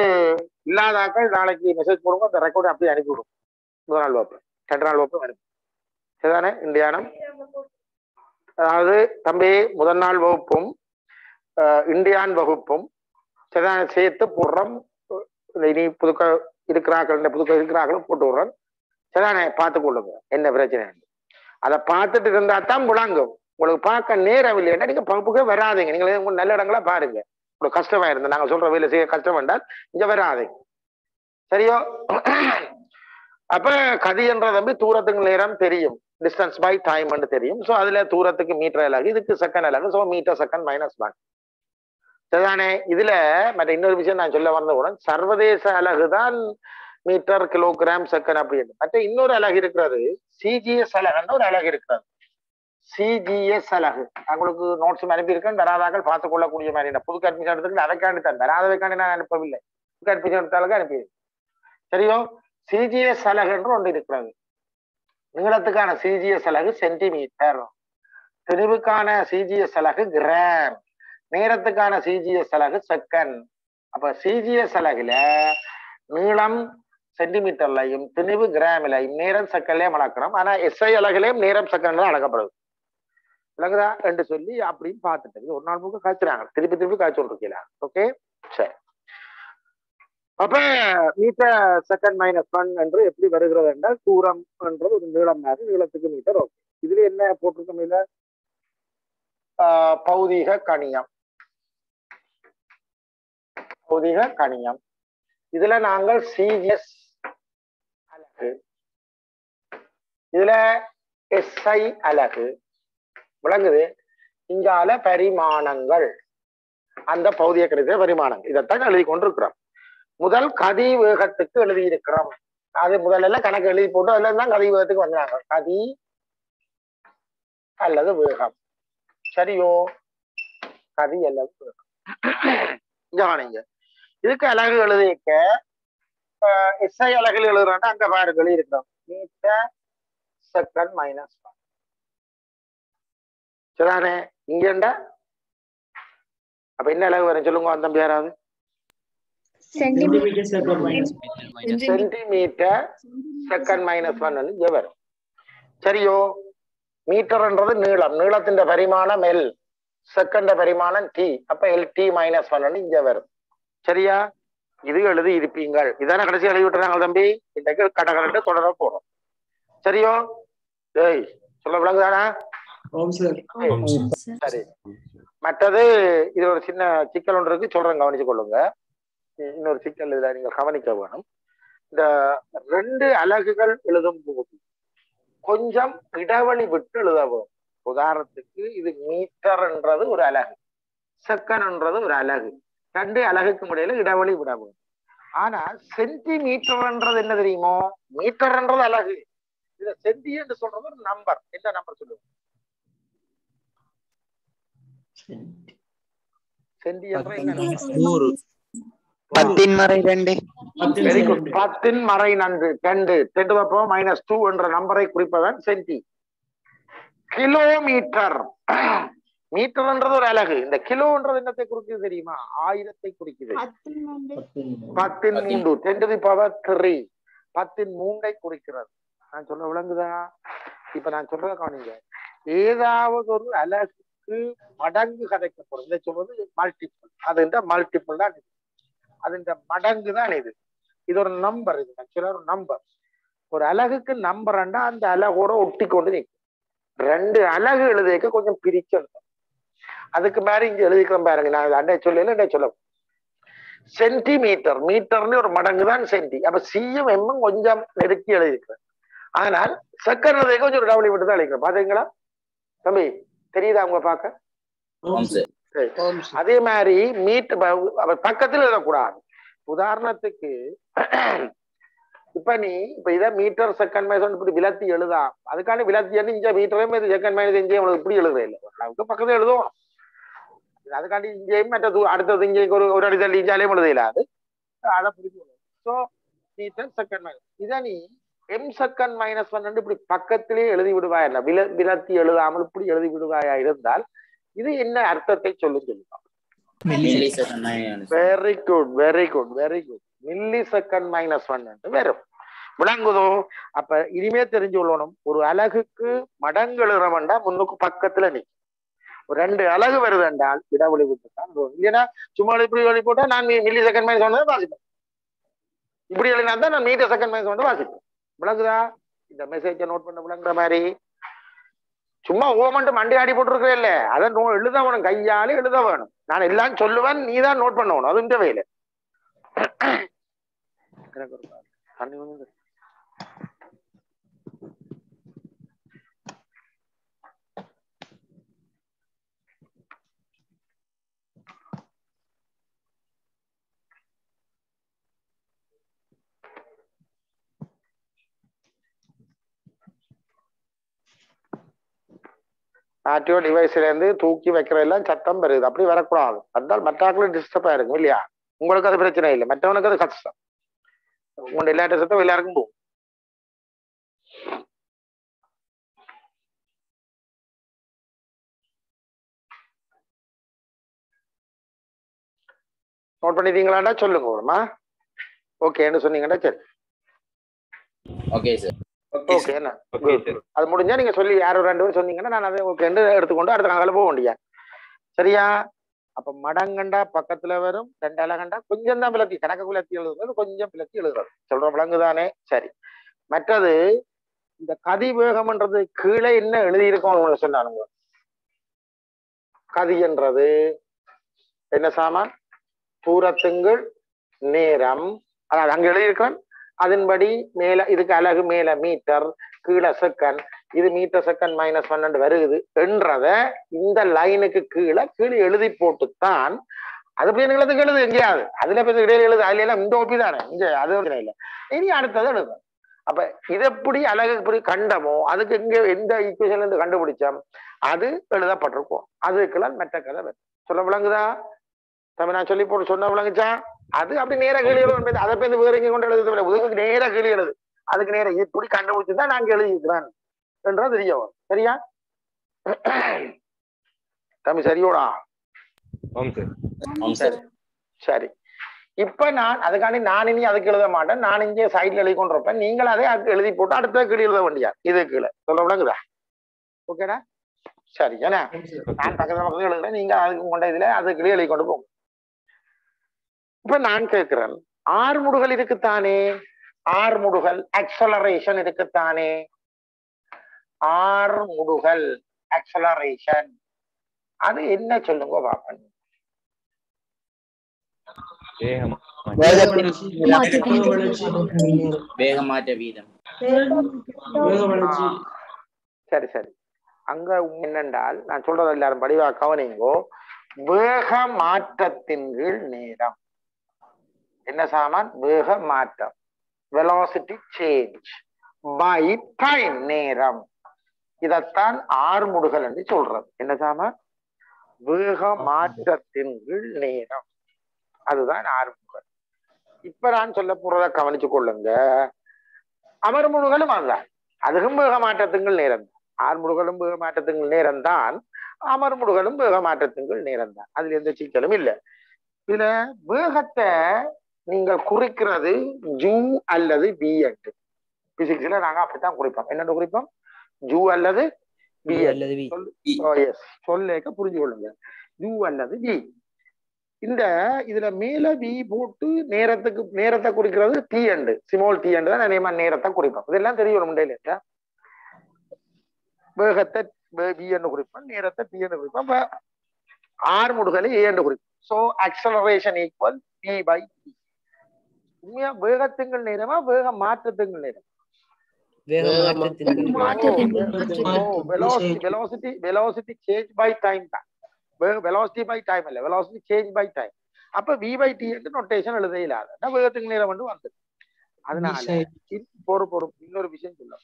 இல்லாதாக்கள் நாளைக்கு மெசேஜ் போடுங்க. அந்த ரெக்கார்டு அப்படியே அனுப்பி விடும் முதல் நாள் வகுப்பு. ரெண்டு நாள் வகுப்பு அனுப்பி சரிதானே இந்தியானம். அதாவது தம்பி முதல் நாள் வகுப்பும் இந்தியான் வகுப்பும் சரிதான? சேர்த்து போடுறோம் இனி புதுக்க இருக்கிறார்கள் புதுக்க இருக்கிறார்கள் போட்டு விடுறோம் சரிதானே? பார்த்து கொள்ளுங்க. என்ன பிரச்சனை? அதை பார்த்துட்டு இருந்தா தான் விளங்கும். உங்களுக்கு பார்க்க நேரம் இல்லைன்னா நீங்க வகுப்புக்கே வராதீங்க. நீங்க உங்களுக்கு நல்ல இடங்களா பாருங்க. உங்களுக்கு கஷ்டமா இருந்தா நாங்க சொல்ற வேலை செய்ய கஷ்டம் வேண்டால் இங்க வராதீங்க. சரியோ? அப்ப கதி என்ற தம்பி தூரத்துக்கு நேரம் தெரியும். டிஸ்டன்ஸ் பை டைம் தெரியும். ஸோ அதுல தூரத்துக்கு மீட்டர் அலகு இதுக்கு செகண்ட் அலகு so metre second minus one சரிதானே? இதுல மற்ற இன்னொரு விஷயம் நான் சொல்ல வந்தவுடன் சர்வதேச அலகு தான் மீட்டர் கிலோகிராம் செகண்ட் அப்படின்னு மற்ற இன்னொரு அலகு இருக்கிறது. சிஜிஎஸ் அலகுன்னு ஒரு அலகு இருக்கிறது. சிஜிஎஸ் அலகு. உங்களுக்கு நோட்ஸ் அனுப்பியிருக்கேன். வராதாக்கள் பார்த்துக் கொள்ளக்கூடிய மாதிரி புதுக்கு அட்மிஷன் எடுத்துக்கிட்டு அதைக்காண்டி தான் வராதவைக்காண்டி நான் அனுப்பவில்லை. புதுக்கு அட்மிஷன் எடுத்தாலும் அனுப்பியிருக்கேன். சரியோ? சிஜிஎஸ் அலகு என்று ஒன்று இருக்கிறது. நீளத்துக்கான சிஜிஎஸ் அலகு சென்டிமீட்டர். தெளிவுக்கான சிஜிஎஸ் அலகு கிராம். நேரத்துக்கான சிஜிஎஸ் அலகு செகண்ட் அப்ப சிஜிஎஸ் அலகுல நீளம் சென்டிமீட்டர்லையும் திணிவு கிராமிலையும் நேரம் செகண்ட்லயும் அளக்கிறோம். ஆனா எஸ்ஐ அலகுலையும் நேரம் செகண்ட்ல அளக்கப்படுது. விளங்குதா? என்று சொல்லி அப்படின்னு பார்த்துட்டு ஒரு நாள் முழுக்க காய்ச்சுறாங்க திருப்பி திருப்பி காய்ச்சல் இருக்கீங்களா ஓகே சரி. அப்ப மீட்டர் செகண்ட் மைனஸ் ஒன் என்று எப்படி வருகிறது என்றால் தூரம் என்றது ஒரு நீளம் மாதிரி நீளத்துக்கு மீட்டர் ஓகே இதுல என்ன போட்டிருக்கோம் இல்ல ஆஹ் பௌதீக கணியம். பௌதிக கணியம். இதுல நாங்கள் சிஜிஎஸ் அலகு. இதுல எஸ்ஐ அலகு. விளங்குது. இங்கால பரிமாணங்கள். அந்த பகுதியை கணித பரிமாணங்கள். இதைத்தான் எழுதி கொண்டிருக்கிறோம். முதல் கதி வேகத்துக்கு எழுதியிருக்கிறோம். அது முதல்ல கணக்கு எழுதி போட்டு அதுல தான் கதி வேகத்துக்கு வந்தாங்க. கதி அல்லது வேகம். சரியோ? கதி அல்லது வேகம். கவனிங்க இதுக்கு அழகு எழுதிக்க இசை அழகில் எழுதுறாங்க அங்க பாருங்க எழுதி இருக்கிறோம் மீட்டர் செகண்ட் மைனஸ் சரிதானே? இங்கண்டா அப்ப என்ன அலகு வரும்? சொல்லுங்க அந்த யாராவது centimetre second minus centimetre second minus one இங்க வரும். சரியோ? மீட்டர்ன்றது நீளம். நீளத்தின் பரிமாணம் எல் செகண்ட் பரிமாணம் டி அப்ப எல் டி மைனஸ் ஒன்னு இங்க வரும். சரியா? இது எழுதி இருப்பீங்கள். இதான கடைசி எழுதி விட்டுறாங்க தம்பி? இன்னைக்கு கடகரண்டு தொடர போறோம். சரியோ? ஏய் சொல்ல விளங்குதானா? சரி. மற்றது இது ஒரு சின்ன சிக்கல் ஒன்று இருக்கு. சொல்றேன் கவனிச்சு கொள்ளுங்க. இன்னொரு சிக்கல் இதுல நீங்க கவனிக்க வேணும். இந்த ரெண்டு அலகுகள் எழுதும் போது கொஞ்சம் இடைவெளி விட்டு எழுத வேணும். உதாரணத்துக்கு இது மீட்டர்ன்றது ஒரு அலகு செகண்ட்ன்றது ஒரு அலகு. ரெண்டு அலகுக்கும் இடையில இடைவெளி விட வேணும். ஆனா சென்டிமீட்டர்ன்றது என்ன தெரியுமோ? மீட்டர்ன்றது அலகு. இதுல சென்டி என்று சொல்றது ஒரு நம்பர் என்ன நம்பர் சொல்லுங்க சென்டி என்ற பத்தின் மறை ரெண்டு. வெரி குட் பத்தின் மறை நன்று. ரெண்டு. டென் பவர் மைனஸ் டூ என்ற நம்பரை குறிப்பவன் சென்டி. கிலோமீட்டர். மீட்டர்ன்றது ஒரு அலகு. இந்த கிலோன்றது என்னத்தை குறிக்குது தெரியுமா? ஆயிரத்தை குறிக்குது. பத்தின் மூன்று. டென் டு பவர் த்ரீ பத்தின் மூன்றை குறிக்கிறது. நான் சொல்ல விளங்குதா? இப்ப நான் சொல்றத கவனிங்க. ஏதாவது ஒரு அலகுக்கு மடங்கு கதைக்கப்படும் இதை சொல்றது மல்டிபிள் அது இந்த மல்டிபிள் தான் அது இந்த மடங்கு தான் இது. இது ஒரு நம்பர் இது ஆக்சுவலா ஒரு நம்பர் ஒரு அலகுக்கு நம்பர்ண்டா அந்த அலகோட ஒட்டி கொண்டு நிற்கும் ரெண்டு அலகு எழுதிக்க கொஞ்சம் பிரிச்சு அதுக்கு மேல இங்க எழுதிக்கிறேன் பாருங்க. நான் அண்டை சொல்லல அண்டை சொல்ல சென்டிமீட்டர் மீட்டர்னு ஒரு மடங்கு தான் சென்டி அப்ப சியும் எம்மும் கொஞ்சம் நெருக்கி எழுதியிருக்கிறேன். ஆனால் செக்கர் எழுதிக்க கொஞ்சம் டபுள் மட்டும் தான் எழுதிக்கிறேன் பாத்தீங்களா? தம்பி தெரியுதா அவங்க பார்க்க? அதே மாதிரி மீட் பக்கத்துல எழுதக்கூடாது உதாரணத்துக்கு இப்ப நீ இப்ப இதை மீட்டர் செகண்ட் மைனஸ் இப்படி விலத்தி எழுதா. அதுக்கான விலத்தி இங்க மீட்டரே இது செகண்ட் மைனஸ் இங்கே உங்களுக்கு இப்படி எழுதுறே இல்லை. அளவுக்கு பக்கத்துல எழுதுவோம். அதுக்காண்டி இங்கேயும் மற்ற தூ- அடுத்தது இங்கே ஒரு ஒரு அடி தள்ளி இஞ்சாலையும் எழுத இயலாது. அதை புரிஞ்சுக்கணும் ஸோ மீட்டர் செகண்ட் மைனஸ் இதை நீ எம் செகண்ட் மைனஸ் பன்னெண்டு இப்படி பக்கத்திலே எழுதி விடுவாய். வில விலத்தி எழுதாமல் இப்படி எழுதி விடுவாயா இருந்தால் இது என்ன அர்த்தத்தை சொல்லும் சொல்லுங்க. Very good very good very good millisecond minus one வரும் விளங்குதோ? அப்ப இனிமே தெரிஞ்சு கொள்ளணும். ஒரு அலகுக்கு மடங்கு எழுதுறவன்டா முன்னுக்கு பக்கத்துல நீ ஒரு ரெண்டு அலகு வருது என்றால் இடைவெளி விட்டு தான் வரும். இல்லைன்னா சும்மா இப்படி எழுதி போட்டா நான் மில்லி செகண்ட் மைனஸ் ஒன் வாசிப்பேன். இப்படி எழுதினா தான் நான் மீட்டர் செகண்ட் மைனஸ் ஒன் வாசிப்பேன். விளங்குதா? இந்த மெசேஜை நோட் பண்ண விளங்குற மாதிரி. சும்மா ஓமன்ட்டு மண்டி ஆடி போட்டுருக்கே இல்ல. அதை நோ எழுத வேணும். கையால எழுத வேணும். நான் எல்லாம் சொல்லுவேன் நீ தான் நோட் பண்ணணும் அது இந்த வேலை எனக்கு ஒரு தண்ணி ஆக்டிவோ டிவைஸ்ல இருந்து தூக்கி வைக்கிறதெல்லாம் சத்தம் வருது அப்படி வரக்கூடாது. அதனால் மற்றாக்களும் டிஸ்டர்ப் ஆயிருக்கும் இல்லையா? உங்களுக்கு அது பிரச்சனை இல்லை. மற்றவனுக்கு அது கஷ்டம். உங்க எல்லா சத்தம் எல்லாருக்கும் போகும். நோட் பண்ணிட்டீங்களாண்டா? சொல்லுங்க ஓகே ஓகேன்னு சொன்னீங்கன்னா சரி. ஓகே சார் ஓகே என்ன? அது முடிஞ்சா நீங்க சொல்லி யாரும் ரெண்டு பேரும் சொன்னீங்கன்னா நான் அதை ஓகேன்னு எடுத்துக்கொண்டு அடுத்த காலையில போக வேண்டிய சரியா? அப்ப மடங்கண்டா பக்கத்துல வரும் ரெண்டு அலகண்டா கொஞ்சம் தான் விளக்கி கணக்கு விளக்கி எழுதுறது கொஞ்சம் விளக்கி எழுதுறது. சொல்ற விளங்குதானே சரி. மற்றது இந்த கதி வேகம்ன்றது கீழே என்ன எழுதியிருக்கோம் சொன்னானுங்க. கதி என்றது என்ன சாமான்? தூரத்துங்கள் நேரம். அதாவது அங்க எழுதியிருக்கேன் அதன்படி மேல இதுக்கு அழகு மேல மீட்டர் கீழே செகண்ட் இது மீட்டர் செகண்ட் மைனஸ் பன்னெண்டு வருகுது என்றத இந்த லைனுக்கு கீழே கீழே எழுதி போட்டுத்தான் அது போய் எழுதுக்கு எழுது? எங்கேயாவது. அதுல போய் இடையில எழுது. அதுல எல்லாம் இந்த ஒப்பி தானே. இங்க அது பிரச்சனை இல்லை இனி அடுத்தது எழுது அப்ப இது எப்படி அழகு எப்படி கண்டமோ அதுக்கு எங்க எந்த ஈக்குவேஷன்ல இருந்து கண்டுபிடிச்சோம்? அது எழுதப்பட்டிருக்கும். அதுக்கெல்லாம் மெட்ட கதை சொல்ல விளங்குதா? தமிழ் நான் சொல்லி போட்டு சொன்ன விளங்குச்சா? அது அப்படி நேர கீழே எழுதும் அதை போய் வேற எங்க கொண்டு எழுதுறது உதவிக்கு நேர கீழே எழுது அதுக்கு நேரம் இப்படி கண்டுபிடிச்சுதான் நாங்க எழுதிக்கிறேன் என்றது தெரிய வரும். சரியா? தமிழ் சரியோடா? சார். சரி. இப்ப நான் அதுக்காண்டி நான் இனி அதுக்கு எழுத மாட்டேன். நான் இங்கே சைட்ல எழுதி கொண்டிருப்பேன். நீங்கள் அதை அதுக்கு எழுதி போட்டு அடுத்த கீழே எழுத வேண்டியா இது கீழே. சொல்ல விளங்குதா? ஓகேடா சரி ஏன்னா நான் பக்கத்துல பக்கத்துல எழுதுறேன். நீங்க அதுக்கு கொண்ட இதுல அதுக்கு எழுதி கொண்டு போங்க. இப்ப நான் கேட்கிறேன் ஆறுமுடுகள் இருக்குத்தானே ஆறுமுடுகள் அக்சலரேஷன் இருக்குத்தானே ஆறுமுடுகள் அக்சலரேஷன் அது என்ன சொல்லுங்க பாப்பன் வேகம் வேகமாற்ற வீதம். சரி சரி. அங்க என்னென்றால் நான் சொல்றது எல்லாரும் படிவா கவனிங்கோ. வேக மாற்றத்தின் கீழ் நேரம். என்ன சாமான்? வேக மாற்றம். வெலாசிட்டி சேஞ்ச் பை டைம் நேரம். இதத்தான் ஆறுமுடுகள் என்று சொல்றது. என்ன சாமான்? வேக மாற்றத்தின் நேரம். அதுதான் ஆறுமுடுகள் இப்ப நான் சொல்ல போறத கவனிச்சு கொள்ளுங்க. அமர்முடுகளும் அதுதான் அதுவும் வேக மாற்றத்துங்கள் நேரம். ஆறுமுடுகளும் வேக மாற்றத்துங்கள் நேரம் தான். அமர்முடுகளும் வேக மாற்றத்துங்கள் நேரம் தான். அதுல எந்த சிக்கலும் இல்லை. இதுல வேகத்தை நீங்கள் குறிக்கிறது ஜூ அல்லது பி என்று பிசிக்ஸ்ல நாங்க அப்படித்தான் குறிப்போம். என்னென்ன குறிப்போம்? ஜூ அல்லது பி அல்லது சொல்லேக்க புரிஞ்சு கொள்ளுங்க ஜூ அல்லது பி. இந்த இதுல மேல வி போட்டு நேரத்துக்கு நேரத்தை குறிக்கிறது T and small T and தான் நேமா நேரத்தை குறிப்போம். இதெல்லாம் தெரியும் முண்டையில வேகத்தை பி என்று குறிப்போம். நேரத்தை டி என்று குறிப்போம். அப்ப ஆறு முடுகளை ஏ என்று குறிப்போம். So acceleration equal B by T உண்மையா வேகத்துங்கள் நேரமா வேக மாற்றத்துங்கள் நேரம்? Velocity velocity velocity change by time தான். வெலாசிட்டி பை டைம் இல்ல வெலாசிட்டி சேஞ்ச் பை டைம் அப்ப வி பை டி நொட்டேஷன் எழுத இல்லாத வேகத்துக்கு நேரம் வந்து வந்தது. அதனால பொறு பொறு இன்னொரு விஷயம் சொல்ல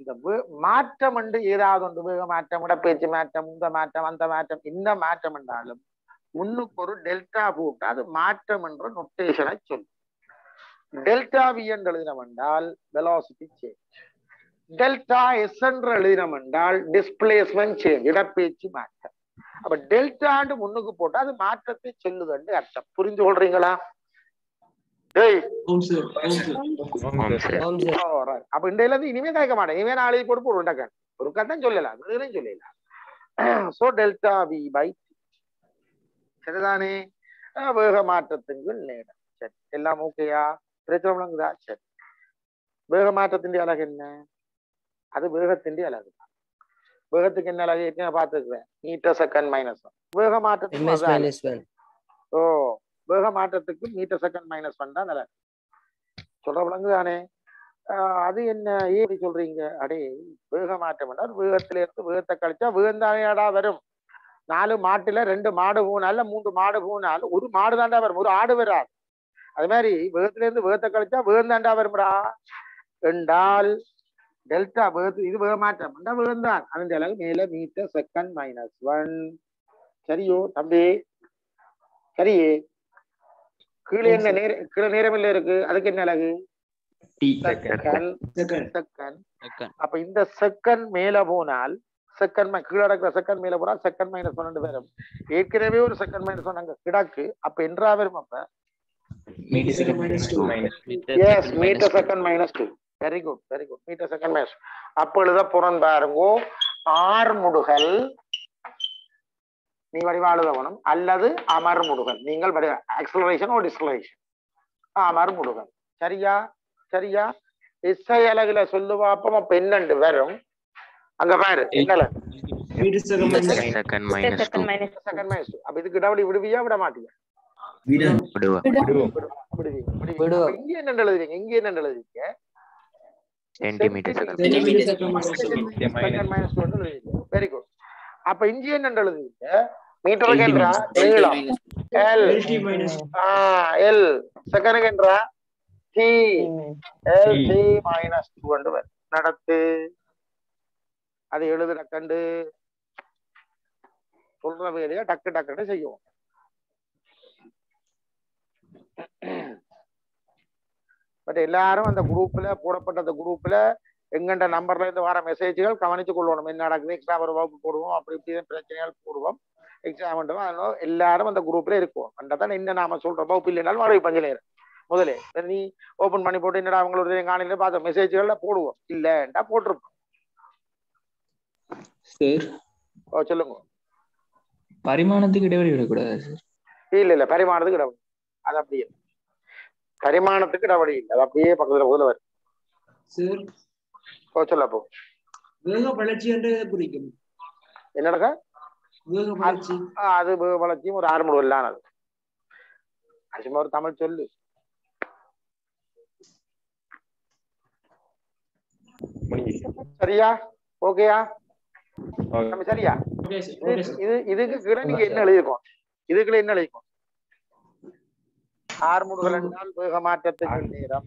இந்த மாற்றம் என்று ஏதாவது ஒன்று. வேக மாற்றம் இடப்பேச்சு மாற்றம் இந்த மாற்றம் அந்த மாற்றம். இந்த மாற்றம் என்றாலும் முன்னுக்கு ஒரு டெல்டா போட்டு அது மாற்றம் என்ற நொட்டேஷனை சொல்லும். டெல்டா வி என்று எழுதினம் என்றால் வெலாசிட்டி சேஞ்ச் டெல்டா எஸ் என்று எழுதினம் என்றால் டிஸ்பிளேஸ்மெண்ட் சேஞ்ச் இடப்பேச்சு மாற்றம். அப்ப டெல்டாண்டு முன்னுக்கு போட்டா அது மாற்றத்தை சொல்லுதுன்னு அர்த்தம். புரிஞ்சு கொள்றீங்களா டேய். ஓம் சார் ஓ, right. அப்ப இந்த இருந்து இனிமே கேட்க மாட்டேன். இனிமே நான் எழுதி போட்டு போடுவேன் ஒரு கதான் சொல்லலாம் இதுலையும் சொல்லலாம் சோ டெல்டா வி பை சரிதானே? வேக மாற்றத்தின் நேரம். சரி எல்லாம் ஓகேயா பிரச்சனை விளங்குதா சரி வேக மாற்றத்தின் அழகு என்ன? அது வேகத்தின் அழகு. தான் வேகத்துக்கு என்ன அழகு? ஏற்கனவே பார்த்துருக்கிறேன். மீட்டர் செகண்ட் மைனஸ் வேக மாற்றத்துக்கு ஒன் ஓ வேக மாற்றத்துக்கு மீட்டர் செகண்ட் மைனஸ் ஒன் தான் நல்லா சொல்ற விளங்குதானே அது என்ன? ஏன் சொல்றீங்க? அடே வேக மாற்றம் என்றால் வேகத்துல இருந்து வேகத்தை கழிச்சா வேகம் தானேடா வரும். நாலு மாட்டுல ரெண்டு மாடு பூனால மூன்று மாடு பூனால ஒரு மாடு தாண்டா வரும். ஒரு ஆடு வராது. அது மாதிரி வேகத்துல இருந்து வேகத்தை கழிச்சா வேகம் தாண்டா வரும்டா. என்றால் டெல்டா வேகத்து இது வேக மாற்றம் வேகம் தான் அந்த அளவு மேல மீட்டர் செகண்ட் மைனஸ் ஒன் சரியோ தம்பி? சரியே. கீழே என்ன நேர கீழே நேரம் இல்ல இருக்கு. அதுக்கு என்ன அழகு? செகண்ட் செகண்ட் அப்ப இந்த செகண்ட் மேல போனால் செகண்ட் கீழே இருக்கிற செகண்ட் மேல போனால் செகண்ட் மைனஸ் பன்னெண்டு பேரும். ஏற்கனவே ஒரு செகண்ட் மைனஸ் ஒன் அங்க கிடக்கு. அப்ப என்றா வரும் அப்ப? Yes metre second minus two very good very good metre second minus அப்ப எழுத புறன் பாருங்கோ ஆர் முடுகல். நீ வடிவாளுதவனும் அல்லது அமர் முடுகல் நீங்கள் வடிவ ஆக்சலரேஷன் ஓ டிஸ்கலரேஷன் அமர் முடுகல் சரியா? சரியா? இசை அழகுல சொல்லுவாப்பம் அப்ப என்னண்டு வரும். அங்க பாரு என்னல? second minus two. second minus second minus அப்ப இதுக்கு இடவடி விடுவியா விட மாட்டியா இங்க என்ன எழுதுவீங்க இங்க என்ன எழுதுவீங்க வெரி குட் அப்ப இங்க என்ன எழுதுவீங்க மீட்டருக்கு என்றா நீளம் எல் எல் செகண்ட் என்றா T L T minus two என்று வரும். நடத்து. அது எழுதுன கண்டு. சொல்ற வேலையை டக்கு டக்குன்னு செய்யும் பட் எல்லாரும் அந்த குரூப்ல போடப்பட்ட அந்த குரூப்ல எங்கண்ட நம்பர்ல இருந்து வர மெசேஜ்கள் கவனிச்சு கொள்ளணும். என்ன நடக்குது? எக்ஸ்ட்ரா ஒரு வகுப்பு போடுவோம். அப்படி இப்படி பிரச்சனைகள் போடுவோம். எக்ஸாம் அதனால எல்லாரும் அந்த குரூப்ல இருக்கும். அண்டதான் என்ன நாம சொல்றோம் வகுப்பு இல்லைனாலும் வரவை பஞ்சலேரு முதலே நீ ஓபன் பண்ணி போட்டு என்னடா அவங்களோட காலையில பார்த்த மெசேஜ்கள்ல போடுவோம். இல்லைன்டா போட்டிருப்போம். சார். ஓ சொல்லுங்க. பரிமாணத்துக்கு இடைவெளி விடக்கூடாது சார்? இல்ல இல்ல பரிமாணத்துக்கு இடவழி அது அப்படியே. பரிமாணத்துக்கு இடவழி இல்லை. அது அப்படியே பக்கத்துல முதல்ல வரும். சார். ஓ சொல்ல போ. வேக வளர்ச்சி என்று குறிக்கும். என்னடா? வேக அது வே- வளர்ச்சியும் ஒரு ஆறு மூணு அது அது சும்மா ஒரு தமிழ் சொல்லு. சரியா? ஓகேயா நம்ம சரியா? இது இதுக்கு கீழே நீங்க என்ன எழுதிருக்கோம்? இதுக்குள்ள என்ன எழுதிருக்கோம்? ஆறுமுடுகள் என்றால் வேக மாற்றத்துக்கு நேரம்.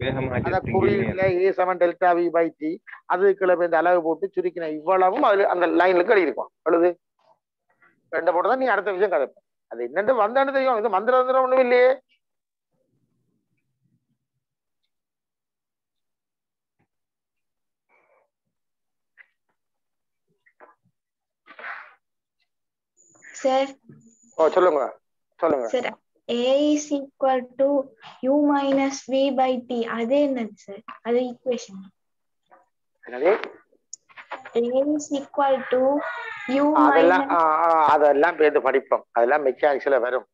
அத குறியீட்டுல A seven delta V by T அதுக்குள்ள இந்த அளவு போட்டு சுருக்கின இவ்வளவும் அதுல அந்த லைனுக்கு எழுதிருக்கோம் எழுது. ரெண்டு போட்டு தான் நீ அடுத்த விஷயம் கதைப்ப. அது என்னன்னு வந்தான்னு தெரியும். இது மந்திர மந்திரம் ஒண்ணும் இல்லையே. சார். ஓ சொல்லுங்க. சொல்லுங்க. Sir a is equal to u minus v by t. அது என்னது சார் அது ஈக்குவேஷன் என்னது? A is equal to u அதெல்லாம் அதெல்லாம் பேருந்து படிப்போம். அதெல்லாம் மெக்கானிக்ஸ்ல வரும்.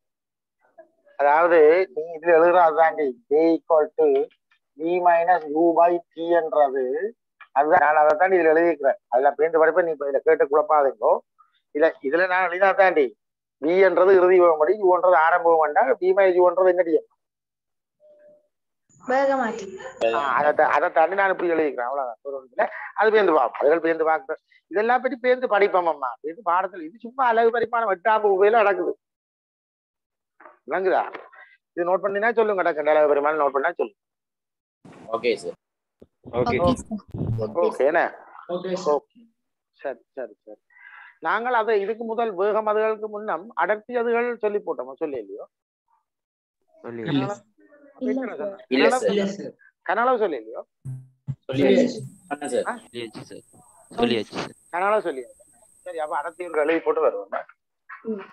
அதாவது நீ இதுல எழுதுறதாண்டி a equal to v minus u by T என்றது அதுதான். நான் அதை தாண்டி இதுல எழுதியிருக்கிறேன். அதெல்லாம் பேருந்து படிப்பேன். நீ இதுல கேட்டு குழப்பாதீங்கோ. இல்ல இதுல நான் எழுதினா v என்றது இறுதி போகும்படி யூன்றது ஆரம்பம் வேண்டாம் v மைனஸ் யூன்றது என்னடி? வேக மாற்றி அதை தாண்டி நான் இப்படி எழுதிக்கிறேன். அவ்வளவுதான். அது பேருந்து பார்ப்போம் அதுகள் பேருந்து பார்க்க இதெல்லாம் பற்றி பேருந்து படிப்போம் அம்மா. பேருந்து பாடத்துல இது சும்மா அழகு பரிமாணம் வெட்டாம்பு உபையில நடக்குது. விளங்குதா? இது நோட் பண்ணினா சொல்லுங்க டக்கு அழகு பரிமாணம் நோட் பண்ணா சொல்லுங்க ஓகே சார் ஓகே ஓகே என்ன? ஓகே சார் ஓகே சரி சரி சரி. நாங்கள் அதை இதுக்கு முதல் வேகம் அதுகளுக்கு முன்னம் அடர்த்தி அதுகள் சொல்லி போட்டோமா? சொல்லி இல்லையோ? சொல்லி இல்ல என்ன சொன்னேன்? இல்ல கனளவு- சொல்லி இல்லையோ? கனளவு சொல்லி சரி. அப்ப அடர்த்தி ஒரு எழுதி போட்டு வருவோம்.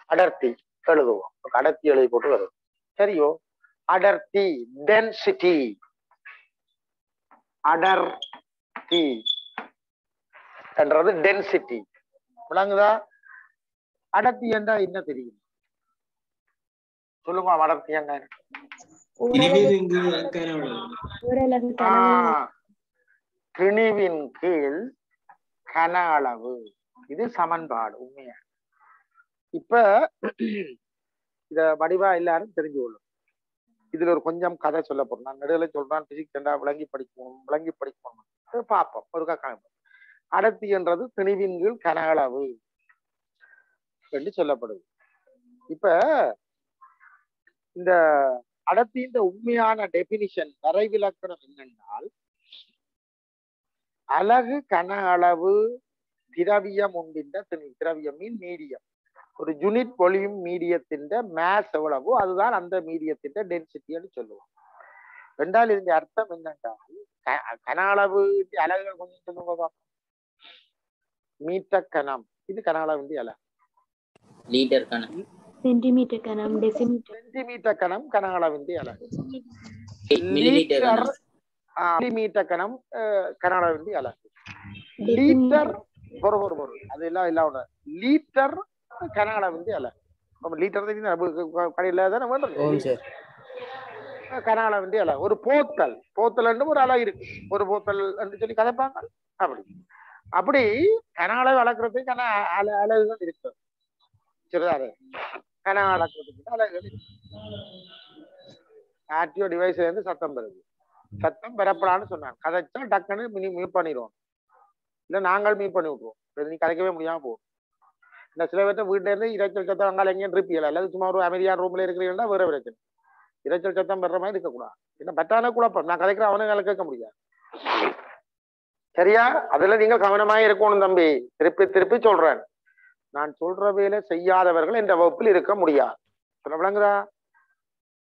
அடர்த்தி எழுதுவோம். அடர்த்தி எழுதி போட்டு வருவோம். சரியோ? அடர்த்தி டென்சிட்டி அடர்த்தி என்றது டென்சிட்டி விளங்குதா? அடர்த்தி என்றா என்ன தெரியும்? சொல்லுங்க அடர்த்தி கனவு. திணிவின் கீழ் கன அளவு. இது சமன்பாடு உண்மையா? இப்ப இத வடிவா எல்லாரும் தெரிஞ்சு கொள்ளும். இதுல ஒரு கொஞ்சம் கதை சொல்ல போறோம். நான் நடுவில் சொல்றேன் பிசிக்ஸ் என்றா விளங்கி படிக்கணும் விளங்கி படிக்கணும். பார்ப்போம். ஒரு கணக்கு அடர்த்தி என்றது திணிவின் கீழ் கன அளவு என்று சொல்லப்படுது. இப்ப இந்த அடர்த்தியின் உண்மையான டெபினிஷன் வரைவிலக்கணம் என்னென்றால் அலகு கன அளவு திரவியம் உண்டின்ற திணி- திரவியம் மீன் மீடியம் ஒரு யூனிட் பொலியும் மீடியத்தின் மேஸ் எவ்வளவோ அதுதான் அந்த மீடியத்தின் டென்சிட்டின்னு சொல்லுவோம். ரெண்டால் இதன் அர்த்தம் என்னென்றால் க- கன அளவு அலகுகள் கொஞ்சம் சொல்லுங்க பார்ப்போம். மீட்டர் கனம் இது கன அளவு அலகு லீட்டர் கணக்கு சென்டிமீட்டர் கனம் டெசிமீட்டர். சென்டிமீட்டர் கனம் கன அளவு அலகு மில்லி லீட்டர் கணக்கு மில்லிமீட்டர் கனம் கன அளவு அலகு லீட்டர் பொறு பொறு பொறு அது எல்லாம் எல்லாம் ஒண்ணு. லீட்டர் கன அளவு அலகு நம்ம லீட்டர் கடையில தானே வேணும் ஓம் சார். கனால வந்து அழகு ஒரு போத்தல். போத்தல் ஒரு அழகு இருக்கு. ஒரு போத்தல் சொல்லி கதைப்பாங்க. அப்படி. அப்படி கனகளை அளவு அல அழகுகள் இருக்கு. சரிதாரு கன வளர்க்கறதுக்கு அழகுகள் இருக்கு. ஆர்டிஓ டிவைஸ்ல இருந்து சத்தம் பெறுது சத்தம் பெறப்படான்னு சொன்னாங்க. கதைச்சா டக்குன்னு மினி மியூட் பண்ணிடுவோம் இல்ல நாங்கள் மீட் பண்ணி விட்டுருவோம். நீ கதைக்கவே முடியாம போகும் இந்த சில பேர்த்த வீட்டுல இருந்து இரைச்சல் சத்தம் அங்கால எங்கேயும் இருப்பியல அல்லது சும்மா ஒரு அமைதியான ரூம்ல இருக்கிறீங்கன்னா வேற பிரச்சனை. இரைச்சல் சத்தம் பெற மாதிரி இருக்கக்கூடாது. என்ன பட்டான குழப்பம். நான் கதைக்கிற அவனுங்களை கேட்க முடியாது. சரியா? அதுல நீங்க கவனமா இருக்கணும் தம்பி. திருப்பி திருப்பி சொல்றேன். நான் சொல்ற வேலை செய்யாதவர்கள் இந்த வகுப்பில் இருக்க முடியாது. சொல்ல விளங்குதா?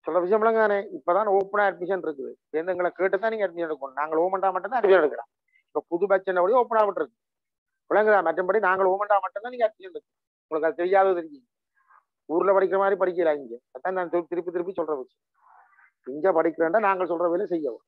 சொல்ல விஷயம் விளங்குதானே இப்பதான் ஓப்பனா அட்மிஷன் இருக்குது. சேர்ந்து எங்களை கேட்டுதான் நீங்க அட்மிஷன் எடுக்கணும். நாங்கள் ஓமண்டா மட்டும் தான் அட்மிஷன் எடுக்கிறோம். இப்ப புது பட்சன் படி ஓப்பனா இருக்கு விளங்குதா? மற்றபடி நாங்கள் ஓமண்டா மட்டும் தான் நீங்க அட்மிஷன் எடுக்கணும். உங்களுக்கு அது தெரியாதது தெரியும். ஊர்ல படிக்கிற மாதிரி படிக்கல இங்க. அதான் நான் திருப்பி திருப்பி திருப்பி சொல்ற விஷயம். இங்க படிக்கிறேன்டா நாங்கள் சொல்ற வேலை செய்யவும்.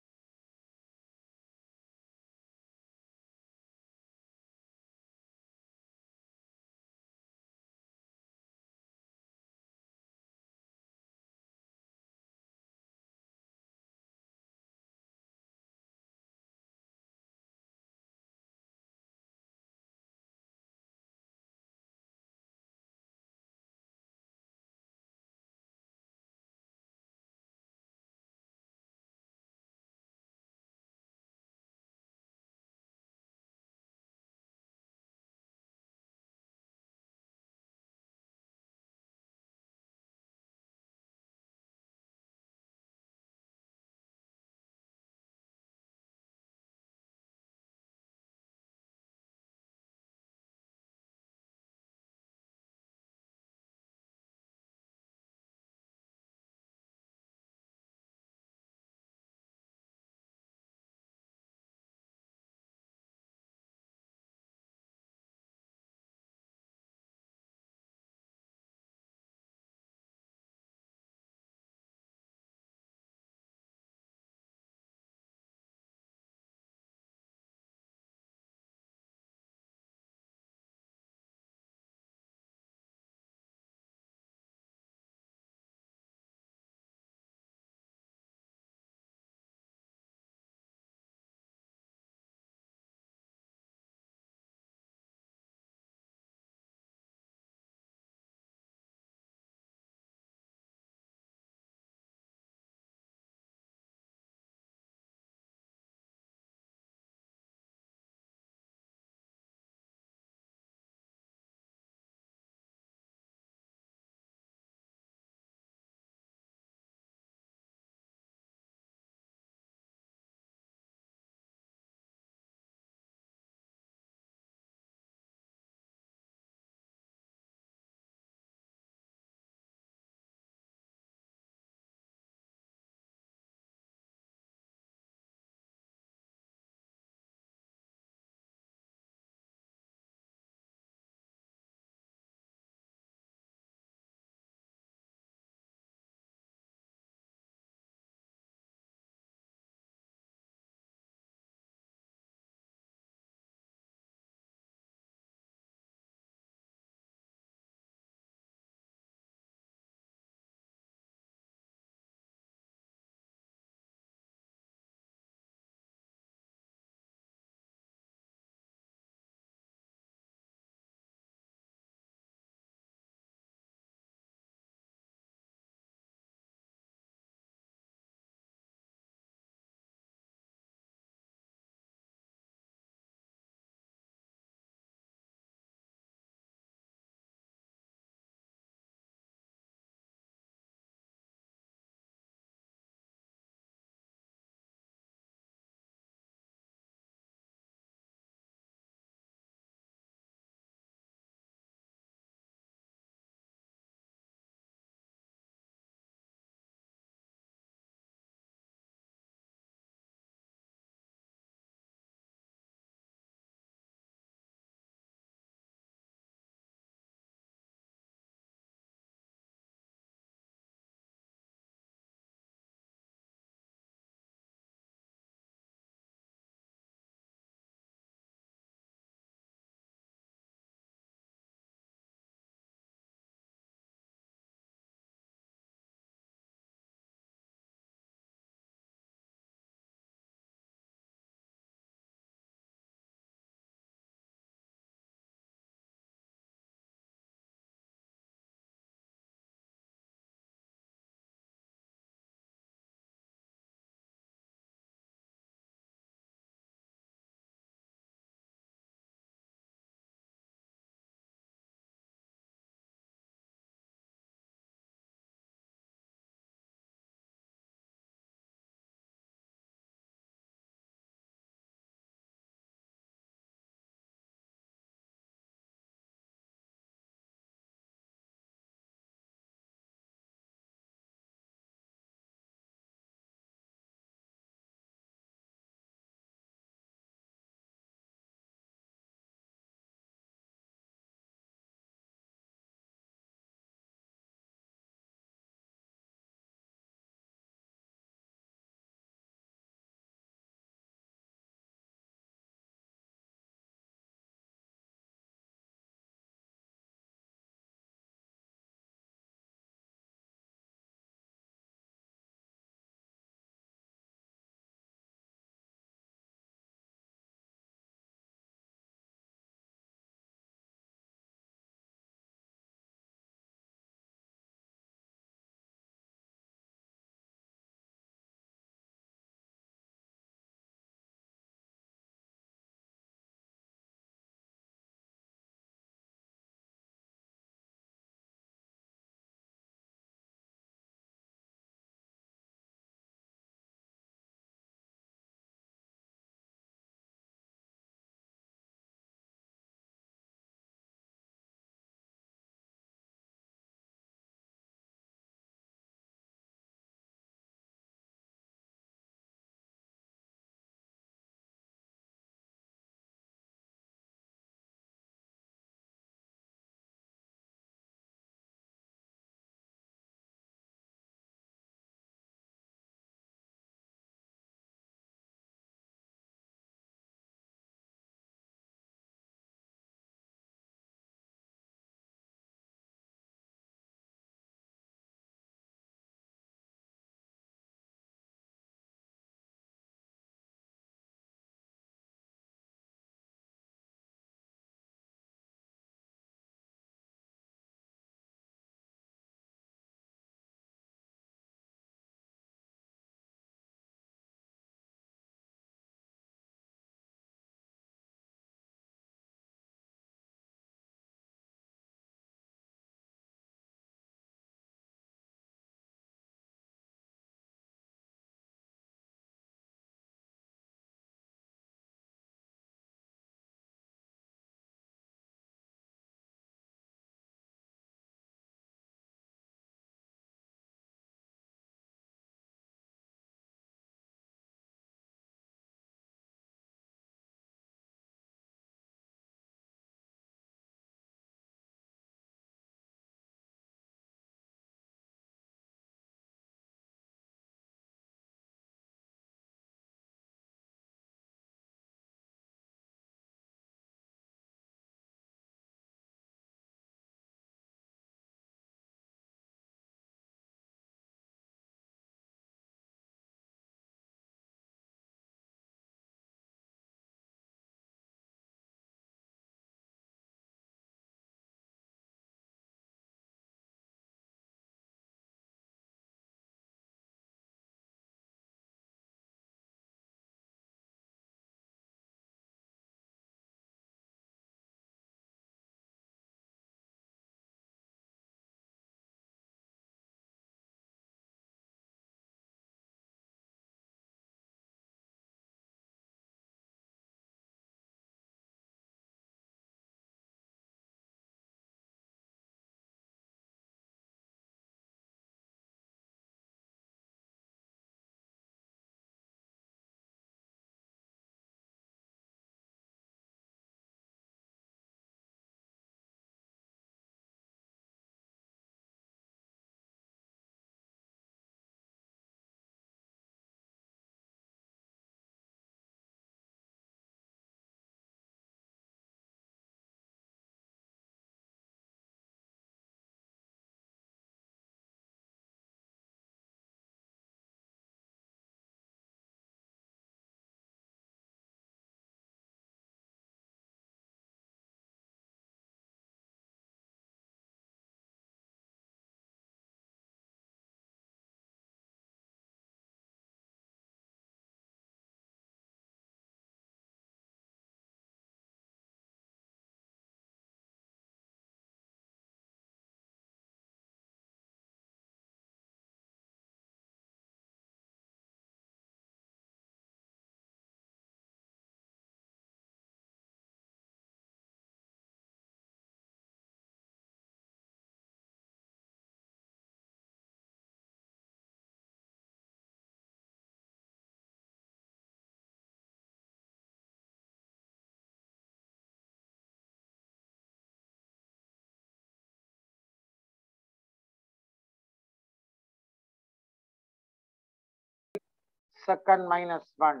செகண்ட் மைனஸ் ஒன்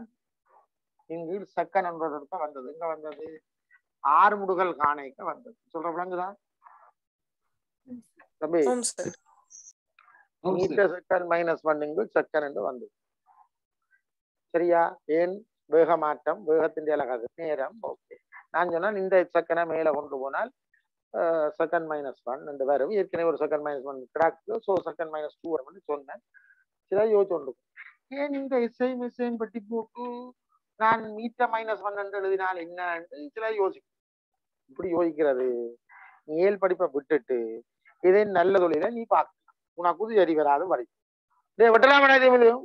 இங்கு செகண்ட் என்பதற்கு வந்தது. இங்க வந்தது? ஆறு முடுகல் காணைக்கு வந்தது. சொல்ற விளங்குதா? தம்பி செகண்ட் மைனஸ் ஒன் இங்கு செகண்ட் என்று வந்தது. சரியா? ஏன்? வேக மாற்றம் வேகத்தின் அழகாது நேரம் ஓகே நான் சொன்னேன் இந்த செகண்டை மேல கொண்டு போனால் செகண்ட் மைனஸ் ஒன் என்று வரும். ஏற்கனவே ஒரு செகண்ட் மைனஸ் ஒன் கிராக்கு ஸோ செகண்ட் மைனஸ் டூ வரும்னு சொன்னேன். சில யோசிச்சு கொண்டு ஏன் இந்த எஸ்ஐ மிஸ்ஐன் பட்டி போட்டு நான் மீட்டர் மைனஸ் ஒன் என்று எழுதினால் என்னன்னு சில யோசிக்கும். இப்படி யோசிக்கிறது. நீ ஏழு படிப்பை விட்டுட்டு இதே நல்ல தொழில நீ பார்க்கலாம். உனக்கு சரி வராது வரைக்கும் டேய் வெட்டலாமடா இதே? முடியும்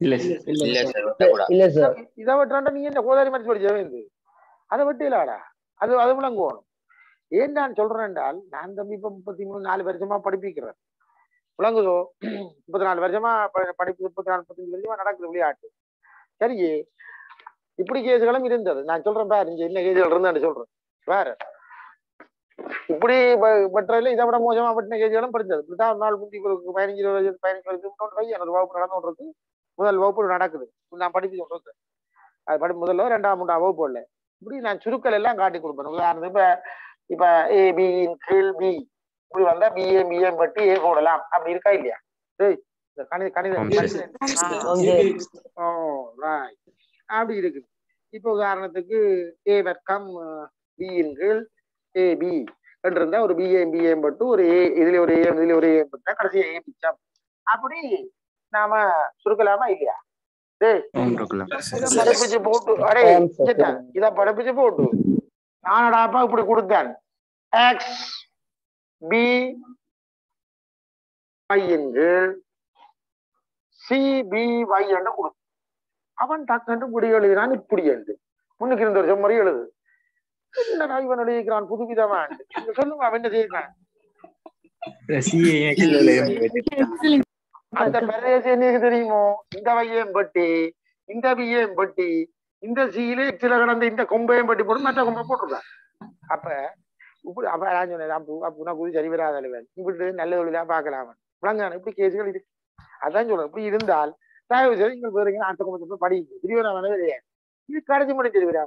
இல்ல சார். இல்ல சார் வெட்டக்கூடாது. இல்ல சார். இதை வெட்டுறாண்டா நீ என்ன கோதாரி மாதிரி இருந்து அதை வெட்டிலாடா அது அது விளங்குவோம். ஏன் நான் சொல்றேன் என்றால் நான் தம்பி இப்ப முப்பத்தி மூணு நாலு வருஷமா படிப்பிக்கிறேன். விளங்குதோ முப்பத்தி நாலு வருஷமா படிப்பு முப்பத்தி நாலு முப்பத்தஞ்சு வருஷமா நடக்குது விளையாட்டு. சரி இப்படி கேஸுகளும் இருந்தது. நான் சொல்றேன் பாரு இங்க என்ன கேஸுகள் இருந்தான்னு சொல்றேன். வேற. இப்படி பெற்றதுல இதை விட மோசமா பட்டின கேஜிகளும் படிச்சது இப்படிதான் ஒரு நாள் முந்தி பதினஞ்சு இருபது வருஷம் பதினஞ்சு வருஷம் போய் எனக்கு வகுப்பு நடந்து இருக்கு முதல் வகுப்பு நடக்குது. நான் படிச்சு சொல்றது. அது படி முதல்ல ரெண்டாம் மூன்றாம் வகுப்பு இல்லை இப்படி நான் சுருக்கல் எல்லாம் காட்டி கொடுப்பேன். உதாரணத்துக்கு இப்ப இப்ப ஏ பி கீழ் பி இப்படி வந்தா பிஏ பிஏ பட்டி ஏ போடலாம். அப்படி இருக்கா இல்லையா? இந்த கணித கணித அப்படி இருக்குது இப்போ உதாரணத்துக்கு ஏ வர்க்கம் பியின் கீழ் ஏ பி இருந்தா ஒரு பிஏ பிஏ பட்டு ஒரு ஏ இதுல ஒரு ஏ இதுல ஒரு ஏ பட்டா கடைசி ஏ பிச்சா அப்படி நாம சுருக்கலாமா இல்லையா? படிப்பிச்சு போட்டு அடே இத படிப்பிச்சு போட்டு. நானடாப்பா இப்படி கொடுத்தேன். பி என்று சி பி ஒய் என்று கொடு அவன் டக்குன்னு இப்படி எழுதினான் இப்படி என்று முன்னுக்கு இருந்த வருஷம் முறை எழுது. என்னடா இவன் எழுதிக்கிறான் புதுவிதமான். நீங்க சொல்லுங்க அவன் என்ன செய்யறான் அந்த எனக்கு தெரியுமோ? இந்த வையம் பட்டி இந்த பிஏம் பட்டி இந்த சீல சில கடந்த இந்த கொம்பையும் பட்டி போட்டு மற்ற கொம்பை போட்டிருக்கான் அப்ப இப்படி அப்ப நான் சொன்னேன் அப்ப அப்ப புது சரி வராத அலுவல் இப்படி நல்ல தொழிலா பார்க்கலாம் அவன் விளங்கான இப்படி கேஸுகள் இருக்கு. அதான் சொல்றேன் இப்படி இருந்தால் தயவு செய்து நீங்கள் வேறுங்க அடுத்த கொம்பத்தை படிங்க திருவிழா கிடையாது இது கடைசி மணி திருவிழா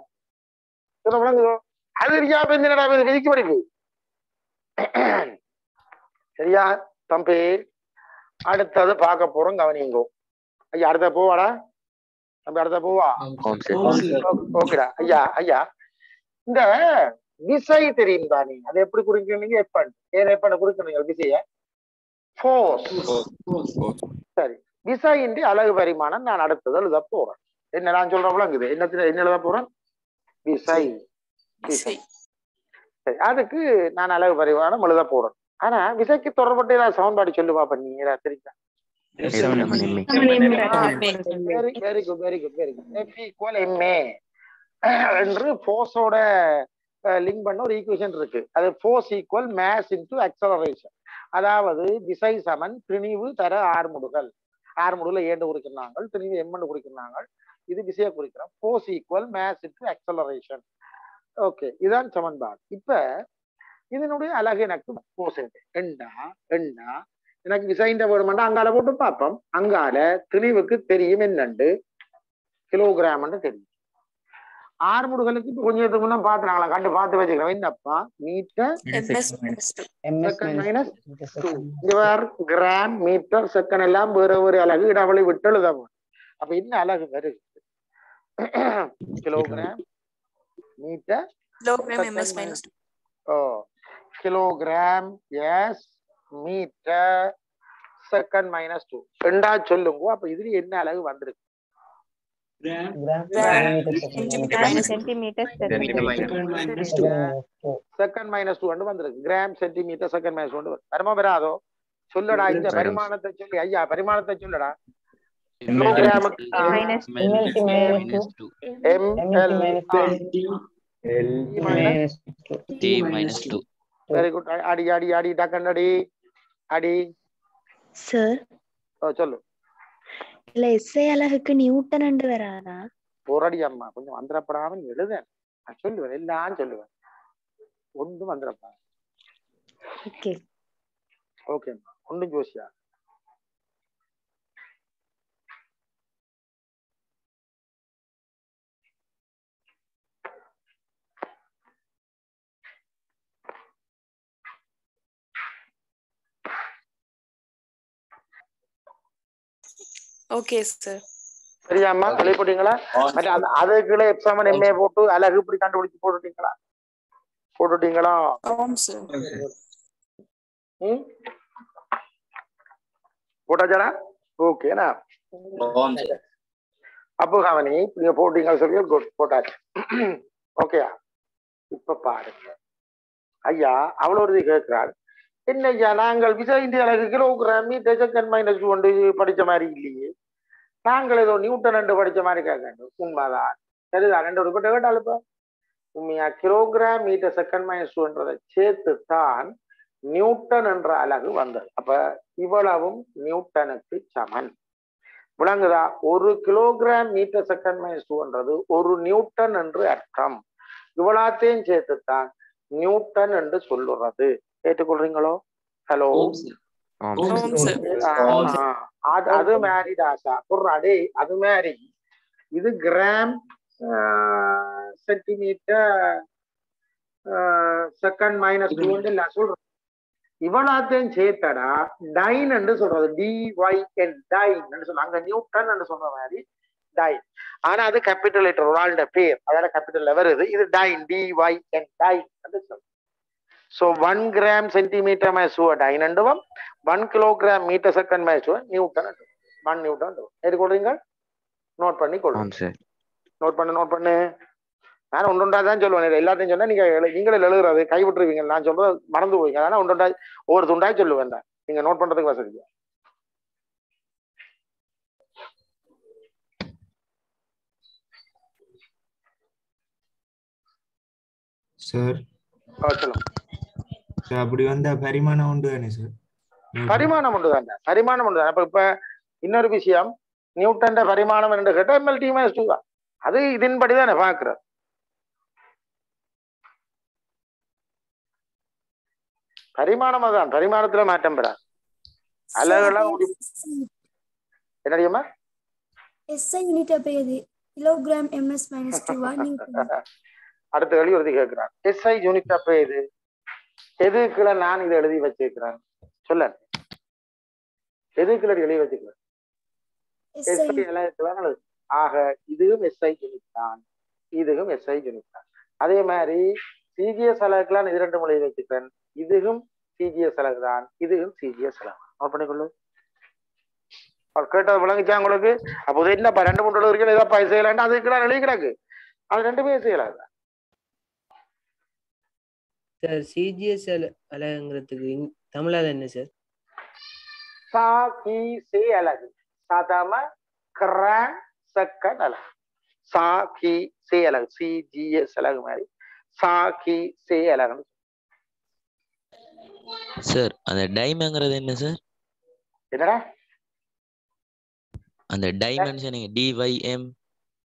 சொல்ல விளங்குதோ? அது என்னடா இது விதிக்கு படிப்பு. சரியா? தம்பி அடுத்தது பார்க்க போறோம் கவனிங்கோ. ஐயா அடுத்த போவாடா? தம்பி அடுத்த போவா? ஓகேடா. ஐயா ஐயா. இந்த விசை தெரியும் தானே அதை எப்படி குறிக்கிறீங்க எப்பன் ஏன் எப்பன் குறிக்கிறீங்க விசைய? ஃபோர்ஸ் சரி. விசையின்றி அழகு பரிமாணம் நான் அடுத்தது எழுத போறேன் என்ன நான் சொல்றவங்களா இருக்குது. என்ன என்ன எழுத போறேன் விசை. விசை. சரி அதுக்கு நான் அழகு பரிமாணம் எழுத போறேன் ஆனா விசைக்கு தொடர்பட்ட ஏதாவது சமன்பாடு சொல்லு பாப்பா நீ ஏதாவது தெரியுதா very good very good very good என்று ஃபோர்ஸோட லிங்க் பண்ண ஒரு ஈக்குவேஷன் இருக்கு. அது force equal mass into acceleration அதாவது திசை சமன் திணிவு தர ஆறுமுடுகள் ஆறுமுடுல ஏண்டு குறிக்கிறாங்க திணிவு எம்மன்னு குறிக்கிறாங்க இது திசையை குறிக்கிறோம். Force equal mass into acceleration okay இதான் சமன்பாடு. இப்ப இதனுடைய அழகு எனக்கு ஃபோர்ஸ் எண்டா எண்டா எனக்கு விசைண்ட வேணுமெண்டா? அங்கால போட்டு பார்ப்போம். அங்கால திணிவுக்கு தெரியும் என்னண்டு? கிலோகிராம்னு தெரியும். ஆறுமுடுகளுக்கு இப்ப கொஞ்சம் இதுக்கு முன்ன பாத்துனாங்களா? கண்டு பார்த்து வச்சுக்கிறோம் என்னப்பா metre second gram metre second எல்லாம் வேற ஒரு அலகு இடவெளி விட்டு எழுதவும் அப்ப என்ன அலகு வருது. கிலோகிராம் மீட்டர் ஓ kilogram S metre second minus two ரெண்டா சொல்லுங்க. அப்ப இதுல என்ன அலகு வந்திருக்கு? செகண்ட் மைனஸ் டூ வந்து வந்திருக்கு கிராம் சென்டிமீட்டர் செகண்ட் மைனஸ் ஒன்று வருமா வராதோ சொல்லடா இந்த. பரிமாணத்தை சொல்லி ஐயா பரிமாணத்தை சொல்லடா வெரி குட் அடி அடி அடி டக்கன் அடி அடி சார் ஓ சொல்லு இல்ல எஸ்ஐ அழகுக்கு நியூட்டன் என்று வராதா? போராடி அம்மா கொஞ்சம் வந்துடப்படாம நீ எழுதேன் நான் சொல்லுவேன் எல்லாம் சொல்லுவேன். ஒன்றும் வந்துடப்பா ஓகே. ஓகேம்மா. ஒன்றும் ஜோசியா. ஓகே சார் சரியாம்மா. சொல்லி போட்டீங்களா மற்ற அந்த அதுக்குள்ள எக்ஸாமன் எம்ஏ போட்டு அழகு இப்படி கண்டுபிடிச்சு போட்டுட்டீங்களா? போட்டுட்டீங்களா? ஆமாம் சார் ம்? போட்டாச்சாடா? ஓகேண்ணா ஓம் சார் அப்போ கவனி நீங்க போட்டீங்க சொல்லி போட்டாச்சு ஓகேயா இப்ப பாருங்க. ஐயா அவ்வளவு ஒரு இது என்னையா நாங்கள் விசா இந்திய அழகு கிலோகிராம் மீட்டர் செகண்ட் மைனஸ் ஒன்று படிச்ச மாதிரி இல்லையே. நாங்கள் ஏதோ நியூட்டன் ரெண்டு படிச்ச மாதிரி கேட்கணும் உண்மைதான். சரிதான். ரெண்டு ஒரு கேட்டால் இப்போ உண்மையா கிலோகிராம் மீட்டர் செகண்ட் மைனஸ் டூன்றதை சேர்த்து தான் நியூட்டன் என்ற அலகு வந்தது. அப்ப இவ்வளவும் நியூட்டனுக்கு சமன். விளங்குதா? ஒரு கிலோகிராம் மீட்டர் செகண்ட் மைனஸ் டூன்றது ஒரு நியூட்டன் என்று அர்த்தம். இவ்வளாத்தையும் சேர்த்துத்தான் நியூட்டன் என்று சொல்லுறது. ஏற்றுக்கொள்றீங்களோ ஹலோ அது அது மாதிரி தாசா புர்றாடே அது மாதிரி இது gram centimetre second minus two இல்ல சொல்றேன் இவ்வளத்தையும் சேர்த்தடா டைன் என்று சொல்றது டி ஒய் என் டைன் சொல்ல அங்க நியூட்டன் என்று சொல்ற மாதிரி டைன் ஆனா அது கேபிட்டல் லெட்டர் ஒரு பேர் அதால கேபிட்டல் வருது இது dyne D Y N dyne என்று சொல்றோம் so one gram centimetre mass dyne அண்டுவம் one kilogram metre second mass newton one newton எடுக்கொள்றீங்க note பண்ணி கொள்ளுங்க நோட் பண்ணு நோட் பண்ணு நான் ஒன்றுண்டா தான் சொல்லுவேன் எல்லாத்தையும் சொன்னா நீங்க எழு- நீங்களே எழுதுறது கை விட்டுருவீங்க நான் சொல்றது மறந்து போவீங்க அதனால ஒன்றுண்டா ஒவ்வொரு துண்டாய் சொல்லுவேன் தான். நீங்க நோட் பண்றதுக்கு வசதி சார் சொல்லுங்க அப்படி வந்தா பரிமாணம் உண்டு தானே சார் பரிமாணம் உண்டு தான் பரிமாணம் உண்டு தான் இப்ப இப்ப இன்னொரு விஷயம் நியூட்டன்ட பரிமாணம் என்று கேட்டா எம்எல் டி மைனஸ் டூ தான் அது இதன்படி தானே பாக்குறது பரிமாணம் அதான் பரிமாணத்துல மாற்றம் பெறாது அலகுலாம் ஒரு என்னடியம்மா எஸ்ஐ யூனிட் அப்ப எது கிலோகிராம் எம்எஸ் மைனஸ் டூவா நியூட்டன் அடுத்த கேள்வி எழுதி கேட்கிறான் எஸ்ஐ யூனிட் அப்ப எது எதுக்குள்ள நான் இதை எழுதி வச்சிருக்கிறேன்? சொல்ல. எதுக்குள்ள எழுதி வச்சிருக்கிறேன்? எஸ்ஐ. எழுது. ஆக இதுவும் எஸ்ஐ யூனிட் தான். இதுவும் எஸ்ஐ யூனிட் தான். அதே மாதிரி சிஜிஎஸ் அலகுலாம் இது ரெண்டு மொழி வச்சுக்கிறேன் இதுவும் சிஜிஎஸ் அலகு தான். இதுவும் சிஜிஎஸ் அலகு நோட் பண்ணிக்கொள்ளு. அவர் கேட்டது விளங்குச்சா உங்களுக்கு? அப்போ என்னப்பா ரெண்டு மூணு இருக்கு ஏதப்பா செய்யலாண்டா அதுக்கு எழுதி கிடக்கு. அது ரெண்டுமே செய்யலாம் சார் சிஜிஎஸ் அலகுங்கிறதுக்கு இங்- தமிழால என்ன சார்? சா கி சே அலகு சாதாம கிராம் செகண்ட் அலகு சா கி சே அலகு சிஜிஎஸ் அலகு மாதிரி. சா கி சே அலகுன்னு சார் அந்த டைம்ங்கிறது என்ன சார்? என்னடா? அந்த டைமென்ஷனிங் டிஒய்எம்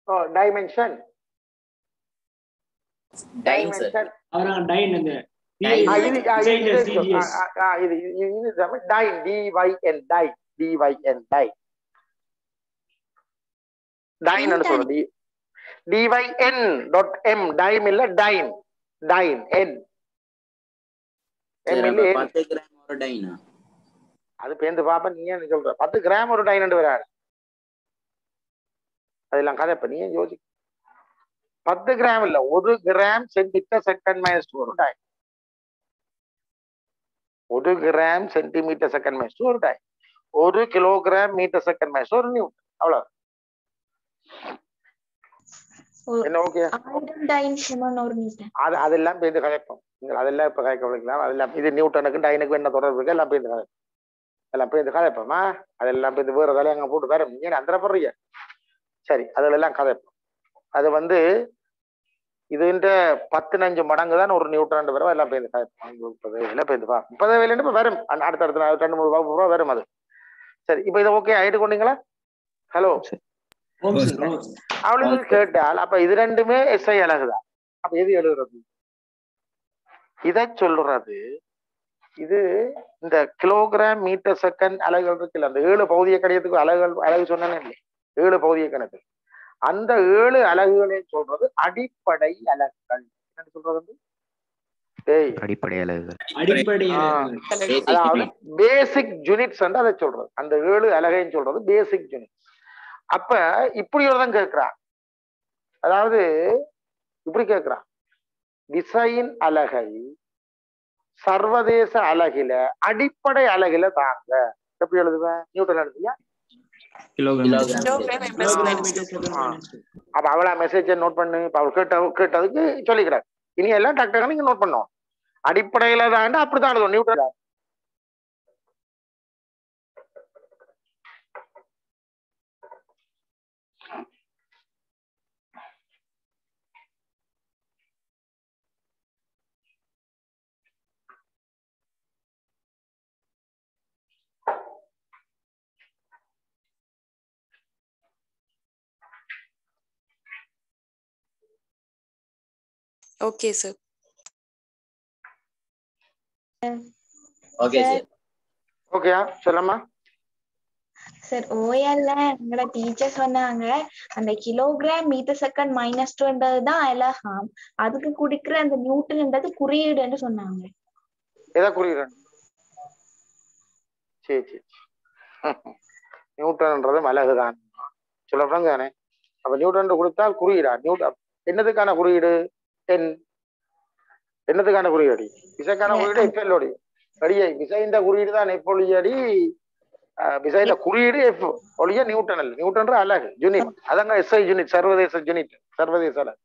ஓ டைமென்ஷன். Time sir. டைமென்ஷன். அவரான் டைன் அந்த டைம் இல்ல டைன் டைன் என் அது பேந்து பாப்ப நீ ஏன் சொல்ற? பத்து கிராம் ஒரு டைன் வராது அதெல்லாம் கதை இப்ப நீ ஏன் யோசி பத்து கிராம் இல்ல ஒரு கிராம் சென்டிமீட்டர் செகண்ட் மைனஸ் ஒரு டைன் ஒரு கிராம் சென்டிமீட்டர் செகண்ட் மைனஸ் ஒரு டைன் ஒரு கிலோகிராம் மீட்டர் செகண்ட் மைனஸ் ஒரு நியூட்டன் அவ்வளவு அது அதெல்லாம் பேருந்து கதைப்போம் நீங்கள் அதெல்லாம் இப்ப கதைக்க விடுக்கலாம் அதெல்லாம் இது நியூட்டனுக்கு டைனுக்கு என்ன தொடர்பு இருக்கு? எல்லாம் பேருந்து கதைப்போம் எல்லாம் பேருந்து கதைப்போமா அதெல்லாம் பேருந்து வேற வேலையை அங்க போட்டு வேற நீங்க அந்த போடுறீங்க சரி அதெல்லாம் கதைப்போம். அது வந்து இதுன்ற பத்து நஞ்சு மடங்கு தான் ஒரு நியூட்டன் வரும். எல்லாம் பேருந்து முப்பது எல்லாம் பேருந்து பா முப்பது வேலைன்னு இப்ப வரும். அடுத்த அடுத்த ரெண்டு மூணு வகுப்பு ரூபா வரும் அது. சரி இப்ப இதை ஓகே ஆயிட்டு கொண்டீங்களா? ஹலோ அவளுக்கு கேட்டால் அப்ப இது ரெண்டுமே எஸ்ஐ அழகுதான் அப்ப எது எழுதுறது? இதை சொல்றது இது இந்த கிலோகிராம் மீட்டர் செகண்ட் அலகுகள் இருக்குல்ல அந்த ஏழு பௌதிய கணிதத்துக்கு அலகுகள் அலகு சொன்னேன்னு இல்லை ஏழு பௌதிய கணக்கு அந்த ஏழு அலகுகளை சொல்றது அடிப்படை அலகுகள். என்ன சொல்றது வந்து? டேய் அடிப்படை அலகுகள். அதாவது பேசிக் யூனிட்ஸ் அதை சொல்றது. அந்த ஏழு அலகையும் சொல்றது பேசிக் யூனிட்ஸ் அப்ப இப்படி ஒரு தான் கேட்கிறான் அதாவது இப்படி கேட்கிறான் விசையின் அலகை சர்வதேச அலகில அடிப்படை அலகில தாங்க. எப்படி எழுதுவேன் நியூட்டன் எழுதுவியா? அப்ப அவளா மெசேஜ் நோட் பண்ணு. இப்ப அவள் கேட்ட கேட்டதுக்கு சொல்லிக்கிறார். இனி எல்லாம் டாக்டர் நீங்க நோட் பண்ணும் அடிப்படையில தான் அப்படித்தான் எழுதும் ஓகே சார் ஓகே சார் ஓகேயா சொல்லம்மா சார் ஓஎல்ல எங்களோட டீச்சர் சொன்னாங்க அந்த கிலோகிராம் மீட்டர் செகண்ட் மைனஸ் டூன்றது தான் அலகாம் அதுக்கு குடிக்கிற அந்த நியூட்டன்ன்றது குறியீடுன்னு சொன்னாங்க. எதை குறிக்கிறேன் சரி சரி. நியூட்டன்ன்றது அழகுதான். சொல்லப்படாங்க தானே அப்ப நியூட்டன் கொடுத்தால் குறியீடா? நியூட்டன் என்னதுக்கான குறியீடு? என் என்னதுக்கான குறியீடு விசைக்கான குறியீடு எஃப்எல்லோடி அடியை விசைந்த குறியீடு தான் எஃப் ஒளியடி விசைந்த குறியீடு எஃப் ஒளிய நியூட்டன் அல்ல. நியூட்டன்ற அலகு யூனிட். அதங்க எஸ்ஐ யூனிட் சர்வதேச யூனிட் சர்வதேச அலகு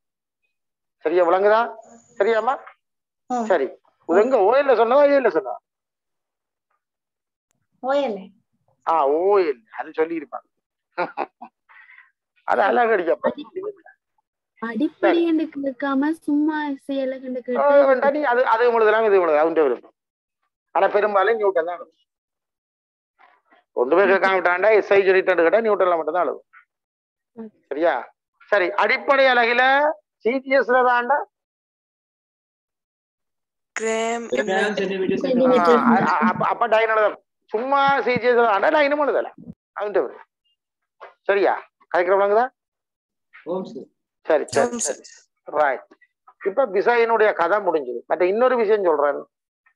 சரியா விளங்குதா? சரியாம்மா? சரி. எங்க ஓஎல்ல சொன்னதா ஏல சொன்னா ஓஎல்ல ஆ ஓஎல் அது சொல்லி இருப்பாங்க அது அழகு அடிக்கப்பா. அடிப்படை என்று கேட்காம சும்மா செயல கண்டு அது அது உங்களுக்கு இது உங்களுக்கு அதுண்ட விருப்பம் ஆனா பெரும்பாலும் நியூட்டன் தான் எழுதும் ஒன்றுமே கேட்காம விட்டாண்டா எஸ்ஐ யூனிட் கேட்டா நியூட்டன்ல மட்டும் தான் எழுதும் சரியா? சரி அடிப்படை அலகில சிடிஎஸ்ல தாண்டா? அப்ப டைன் எழுத சும்மா சிடிஎஸ் தாண்டா டைனும் எழுதல. விருப்பம் சரியா? கதைக்கிற விளங்குதா சரி. சரி சரி ரைட் இப்ப விசையினுடைய கதை முடிஞ்சது. மற்ற இன்னொரு விஷயம் சொல்றேன்.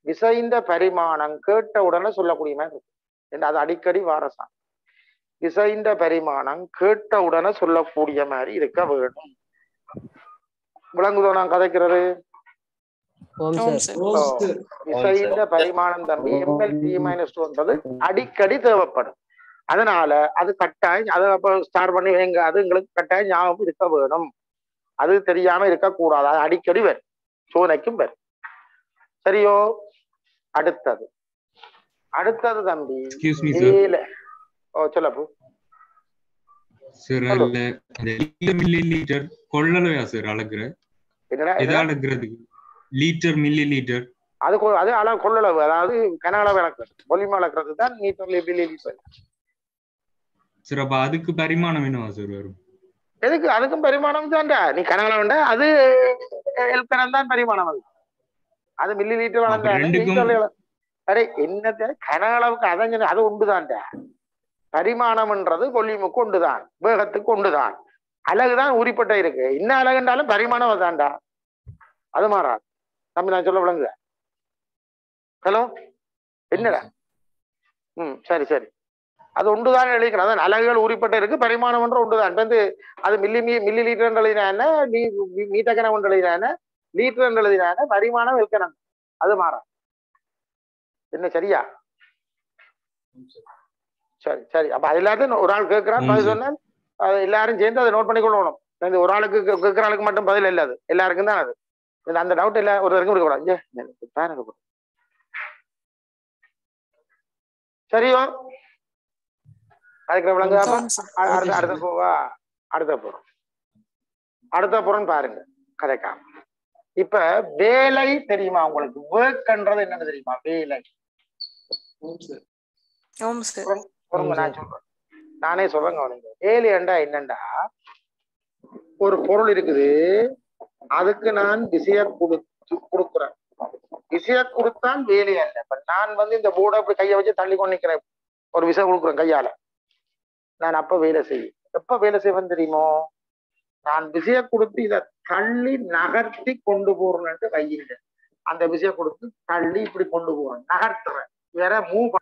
விசைந்த பரிமாணம் கேட்ட உடனே சொல்லக்கூடிய மாதிரி இருக்கு. அது அடிக்கடி வாரசாம் விசைந்த பரிமாணம் கேட்ட உடனே சொல்லக்கூடிய மாதிரி இருக்க வேணும் விளங்குதோ நான் கதைக்கிறது? சார். சார். விசைந்த பரிமாணம் தம்பி எம்எல் டி மைனஸ் டூ என்பது அடிக்கடி தேவைப்படும். அதனால அது கட்டாயம் அதை அப்ப ஸ்டார் பண்ணி வைங்க அது எங்களுக்கு கட்டாயம் ஞாபகம் இருக்க வேணும். அது தெரியாம இருக்கக்கூடாது. அது அடிக்கடி வரும். சோனைக்கும் வரும். சரியோ? அடுத்தது. அடுத்தது தம்பி Excuse me, sir. ஏல ஓ சொல்லப்பு சார். அதுல மில்லி லீட்டர் கொள்ளளவையா சார் அளக்குற? எதை? அளக்குறதுக்கு? லீட்டர் மில்லி லீட்டர் அது அது அளவு கொள்ளளவு. அதாவது கன அளவு அளக்கிறது. பொலிம அளக்கிறது தான் மீட்டர் மில்லி லிட்டர் சார் அப்ப அதுக்கு பரிமாணம் என்னவா சார் வரும்? எதுக்கு? அதுக்கும் பரிமாணம் தான்டா. நீ வேண்டா அது எல்கனம் தான் பரிமாணம் அது. அது மில்லி லிட்டர் வளர்ந்த அரே என்னத்த கன அளவுக்கு அதான் சொன்னேன், அது உண்டுதான்டா. பரிமாணம்ன்றது கொல்லிமுக்கு உண்டுதான். வேகத்துக்கு உண்டுதான். அழகுதான் உரிப்பட்ட இருக்கு. என்ன அழகுண்டாலும் பரிமாணம் அதான்டா அது மாறாது தம்பி நான் சொல்ல விளங்குத ஹலோ? என்னடா? ம் சரி சரி. அது உண்டுதான் எழுதிக்கிறேன் அதான் அலகுகள் உரிப்பட்ட இருக்கு பரிமாணம் ஒன்று இப்ப வந்து அது மில்லி மீ மில்லி லீட்டர் எழுதினா மீட்டக்கணம் ஒன்று எழுதினா லீட்டர் எழுதினா பரிமாணம் இருக்கணும் அது மாறா. என்ன சரியா? சரி சரி. அப்ப அது எல்லாத்தையும் ஒரு ஆள் கேட்கிறான் பதில். சொன்னால் அது எல்லாரும் சேர்ந்து அதை நோட் பண்ணி கொள்ளணும். இந்த ஒரு ஆளுக்கு கேட்கிற ஆளுக்கு மட்டும் பதில் இல்ல அது. எல்லாருக்கும் தான் அது. அந்த டவுட் இல்ல ஒருத்தருக்கும் இருக்கக்கூடாது. போடு. சரியோ? அதுக்கு அடுத்த அடுத்த போவா? அடுத்த புறம். அடுத்த புறம் பாருங்க கதைக்காம இப்ப வேலை தெரியுமா உங்களுக்கு? ஒர்க்ன்றது என்னன்னு தெரியுமா? வேலை. நான் சொல்றேன். நானே சொல்றேங்க அவனுங்க வேலை என்றா என்னண்டா? ஒரு பொருள் இருக்குது அதுக்கு நான் விசைய கொடுத்து கொடுக்குறேன். விசைய கொடுத்தால் வேலை அல்ல. இப்ப நான் வந்து இந்த போர்டை அப்படி கையை வச்சு தள்ளி கொண்டு நிக்கிறேன். ஒரு விசை கொடுக்குறேன் கையால. நான் அப்ப வேலை செய்யும் எப்ப வேலை செய்வேன் தெரியுமோ? நான் விசைய கொடுத்து இதை தள்ளி நகர்த்தி கொண்டு போறேன்ட்டு கையில். அந்த விசைய கொடுத்து தள்ளி இப்படி கொண்டு போறேன். நகர்த்துறேன். வேற மூவ்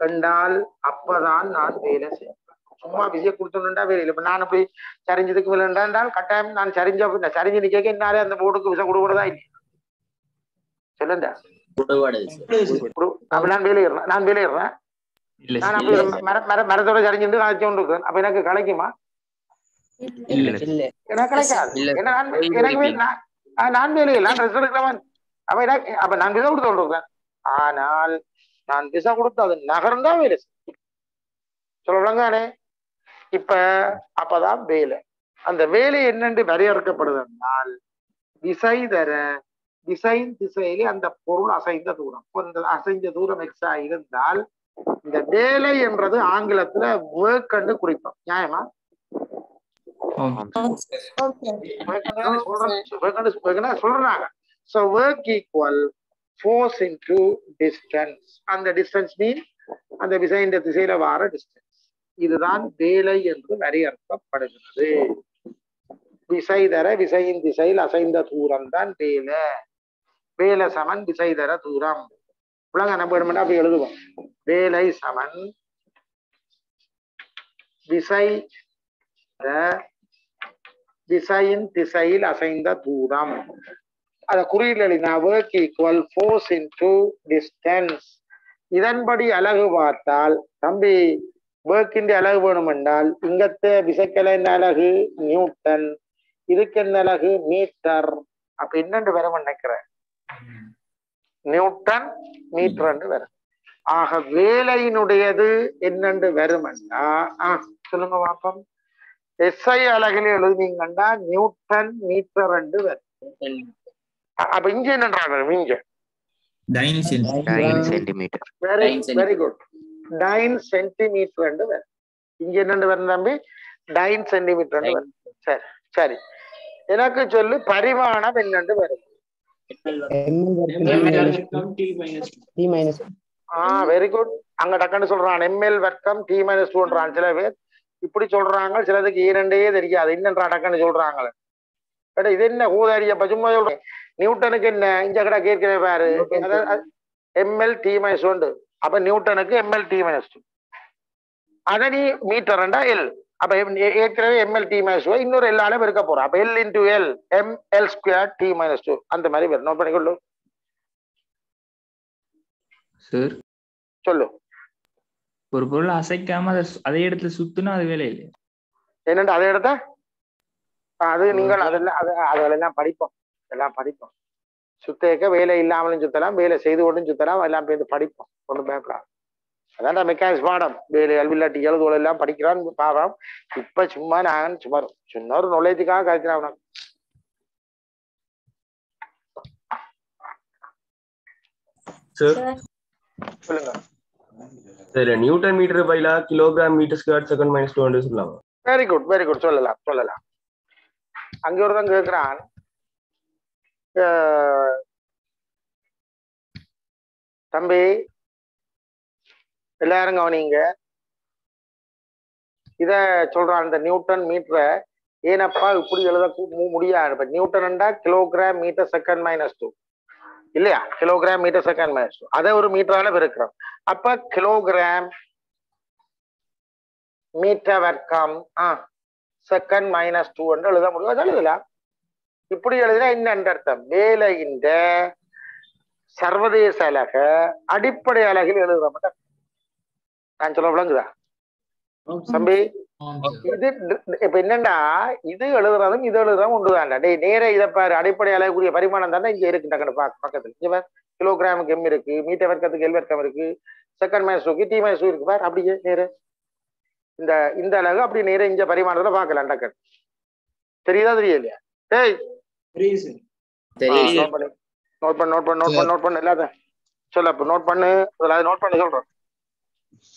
என்றால் அப்பதான் நான் வேலை செய்வேன். சும்மா விஜய கொடுத்தோம்னா வேலையில். இப்ப நான் போய் சரிஞ்சதுக்கு விளையாண்டால் கட்டாயம் நான் சரிஞ்ச சரிஞ்சு நிக்க என்னாலே அந்த போர்டுக்கு விசை கொடுக்கறதா இல்லை. சொல்லுண்டா அப்ப நான் வெளியேறேன் நான் வெளியேறேன் மரத்தோட சரிஞ்சுட்டு கழிச்சு கொண்டு இருக்கேன் அப்ப எனக்கு இல்ல எனக்கு நான் எனக்கு வேலையில் நான் ட்ரெஸ் எடுக்கிறவன் அப்ப எனக்கு அப்ப நான் விசா கொடுத்து கொண்டிருக்கேன். ஆனால் நான் விசா கொடுத்து அது நகர்ந்தா வேலை செய்யும். சொல்லலாங்க தானே இப்ப அப்பதான் வேலை. அந்த வேலை என்னென்று வரையறுக்கப்படுதுனால் திசை தர திசையின் திசையிலே அந்த பொருள் அசைந்த தூரம். அசைந்த தூரம் எக்ஸா இருந்தால் இந்த வேலை என்றது ஆங்கிலத்துல ஒர்க் என்று குறிப்போம் நியாயமா? சொல்றாங்க. So work equal force into distance அந்த டிஸ்டன்ஸ் மீன் அந்த விசையின் திசையில வார டிஸ்டன்ஸ் இதுதான் வேலை என்று வரையறுக்கப்படுகிறது. விசை தர விசையின் திசையில் அசைந்த தூரம் தான் வேலை. வேலை சமன் விசை தர தூரம். உலக நம்ம அப்படி எழுதுவோம் வேலை சமன் விசை திசையின் திசையில் அசைந்த தூரம் அத குறியீடு எழுதினா work equal force into distance இதன்படி அழகு பார்த்தால் தம்பி ஒர்க்கின் அலகு வேணும் என்றால் இங்கத்த விசைக்கல என்ன அழகு நியூட்டன் இதுக்கு என்ன அழகு மீட்டர் அப்ப என்னென்று வர நினைக்கிறேன் நியூட்டன் மீட்டர் வரும். ஆக வேலையினுடையது என்னண்டு வருமெண்டா ஆ சொல்லுங்க பாப்போம். எஸ்ஐ அலகில் எழுதினீங்கன்னா நியூட்டன் மீட்டர் ரெண்டு வரும் அப்ப இங்க என்னன்றாங்க இங்க. Nine centimetre very very good nine centimetre ரெண்டு வரும். இங்க என்னண்டு வரும் தம்பி? நைன் சென்டிமீட்டர் வரும். சரி சரி. எனக்கு சொல்லு பரிமாணம் என்னண்டு வரும்? வெரி குட் அங்க டக்குன்னு சொல்றான் எம்எல் வர்க்கம் டி மைனஸ் டூன்றான் சில பேர் இப்படி சொல்றாங்க சிலதுக்கு இரண்டே தெரியாது. என்னன்றா டக்குன்னு சொல்றாங்களே கடை இது என்ன ஊதாரிய சும்மா சொல்றேன் நியூட்டனுக்கு என்ன? இங்க கடை கேட்கிறே பாரு. எம்எல் டி மைனஸ் ஒன்று அப்ப நியூட்டனுக்கு எம்எல் டி மைனஸ் டூ அதை நீ மீட்டர் எல் அப்ப ஏற்கனவே எம்எல் டி மைனஸ் டூ இன்னொரு எல்லாலும் இருக்க போறோம். அப்ப L into L M L square T minus two அந்த மாதிரி வரும். நோட் பண்ணிக்கொள்ளு. சார் சொல்லு. ஒரு பொருளை அசைக்காம அதை அதே இடத்துல சுத்துனா அது வேலை இல்லை என்னண்டு அதை எடுத்த அது நீங்கள் அதெல்லாம் அது அதெல்லாம் படிப்போம். எல்லாம் படிப்போம். சுத்தேக்க வேலை இல்லாமலும் சுத்தலாம் வேலை செய்து கொண்டும் சுத்தலாம் எல்லாம் சேர்ந்து படிப்போம். ஒன்றும் பயப்படாது. அதான்டா மெக்கானிக்ஸ் பாடம். வேலை அல்வில்லாட்டி எழுதுவோம் எல்லாம் படிக்கிறான் பாடம் இப்ப சும்மா நான் சும்மா சின்ன ஒரு நுழையத்துக்காக சார் சொல்லுங்க. Sir newton metre பைலா kilogram metre square second minus two hundred சொல்லலாமா? வெரி குட் வெரி குட் சொல்லலாம் சொல்லலாம். அங்க ஒருத்தன் கேட்கிறான் தம்பி எல்லாரும் கவனிங்க. இத சொல்றான் இந்த நியூட்டன் மீட்டரை ஏனப்பா இப்படி எழுத மு- முடியாது. இப்ப நியூட்டன்டா kilogram metre second minus two இல்லையா? Kilogram metre second minus two அதை ஒரு மீட்டரால பெருக்கிறோம். அப்ப கிலோகிராம் மீட்டர் வர்க்கம் ஆ செகண்ட் மைனஸ் டூ என்று எழுத முடியும். அதை எழுதலாம். இப்படி எழுதினா என்ன அர்த்தம்? வேலையின் சர்வதேச அலக அடிப்படை அலகில் எழுதுறோம். நான் சொல்ல விளங்குதா? தம்பி இது இப்ப என்னண்டா இது எழுதுறதும் இது எழுதுறதும் ஒன்றுதான்டா டேய் நேர இதை பாரு. அடிப்படை அழகக்கூடிய பரிமாணம் தானே இங்க இருக்கு டக்குனு பாக்க பக்கத்துல. இங்க பாரு. கிலோகிராமுக்கு எம் இருக்கு மீட்டர் வர்க்கத்துக்கு எல் வர்க்கம் இருக்கு செகண்ட் மைனஸ் டூக்கு டி மைனஸ் டூ இருக்கு பாரு அப்படியே நேர. இந்த இந்த அழகு அப்படி நேர இங்க பரிமாணத்துல பாக்கலாம் டக்குனு தெரியுதா தெரியலையா? டேய். நோட் பண்ணு நோட் பண்ணு. நோட் பண்ணு நோட் பண்ணு நோட் பண்ணு எல்லாத்தையும். சொல்ல அப்ப நோட் பண்ணு. அதை நோட் பண்ணி சொல்றேன்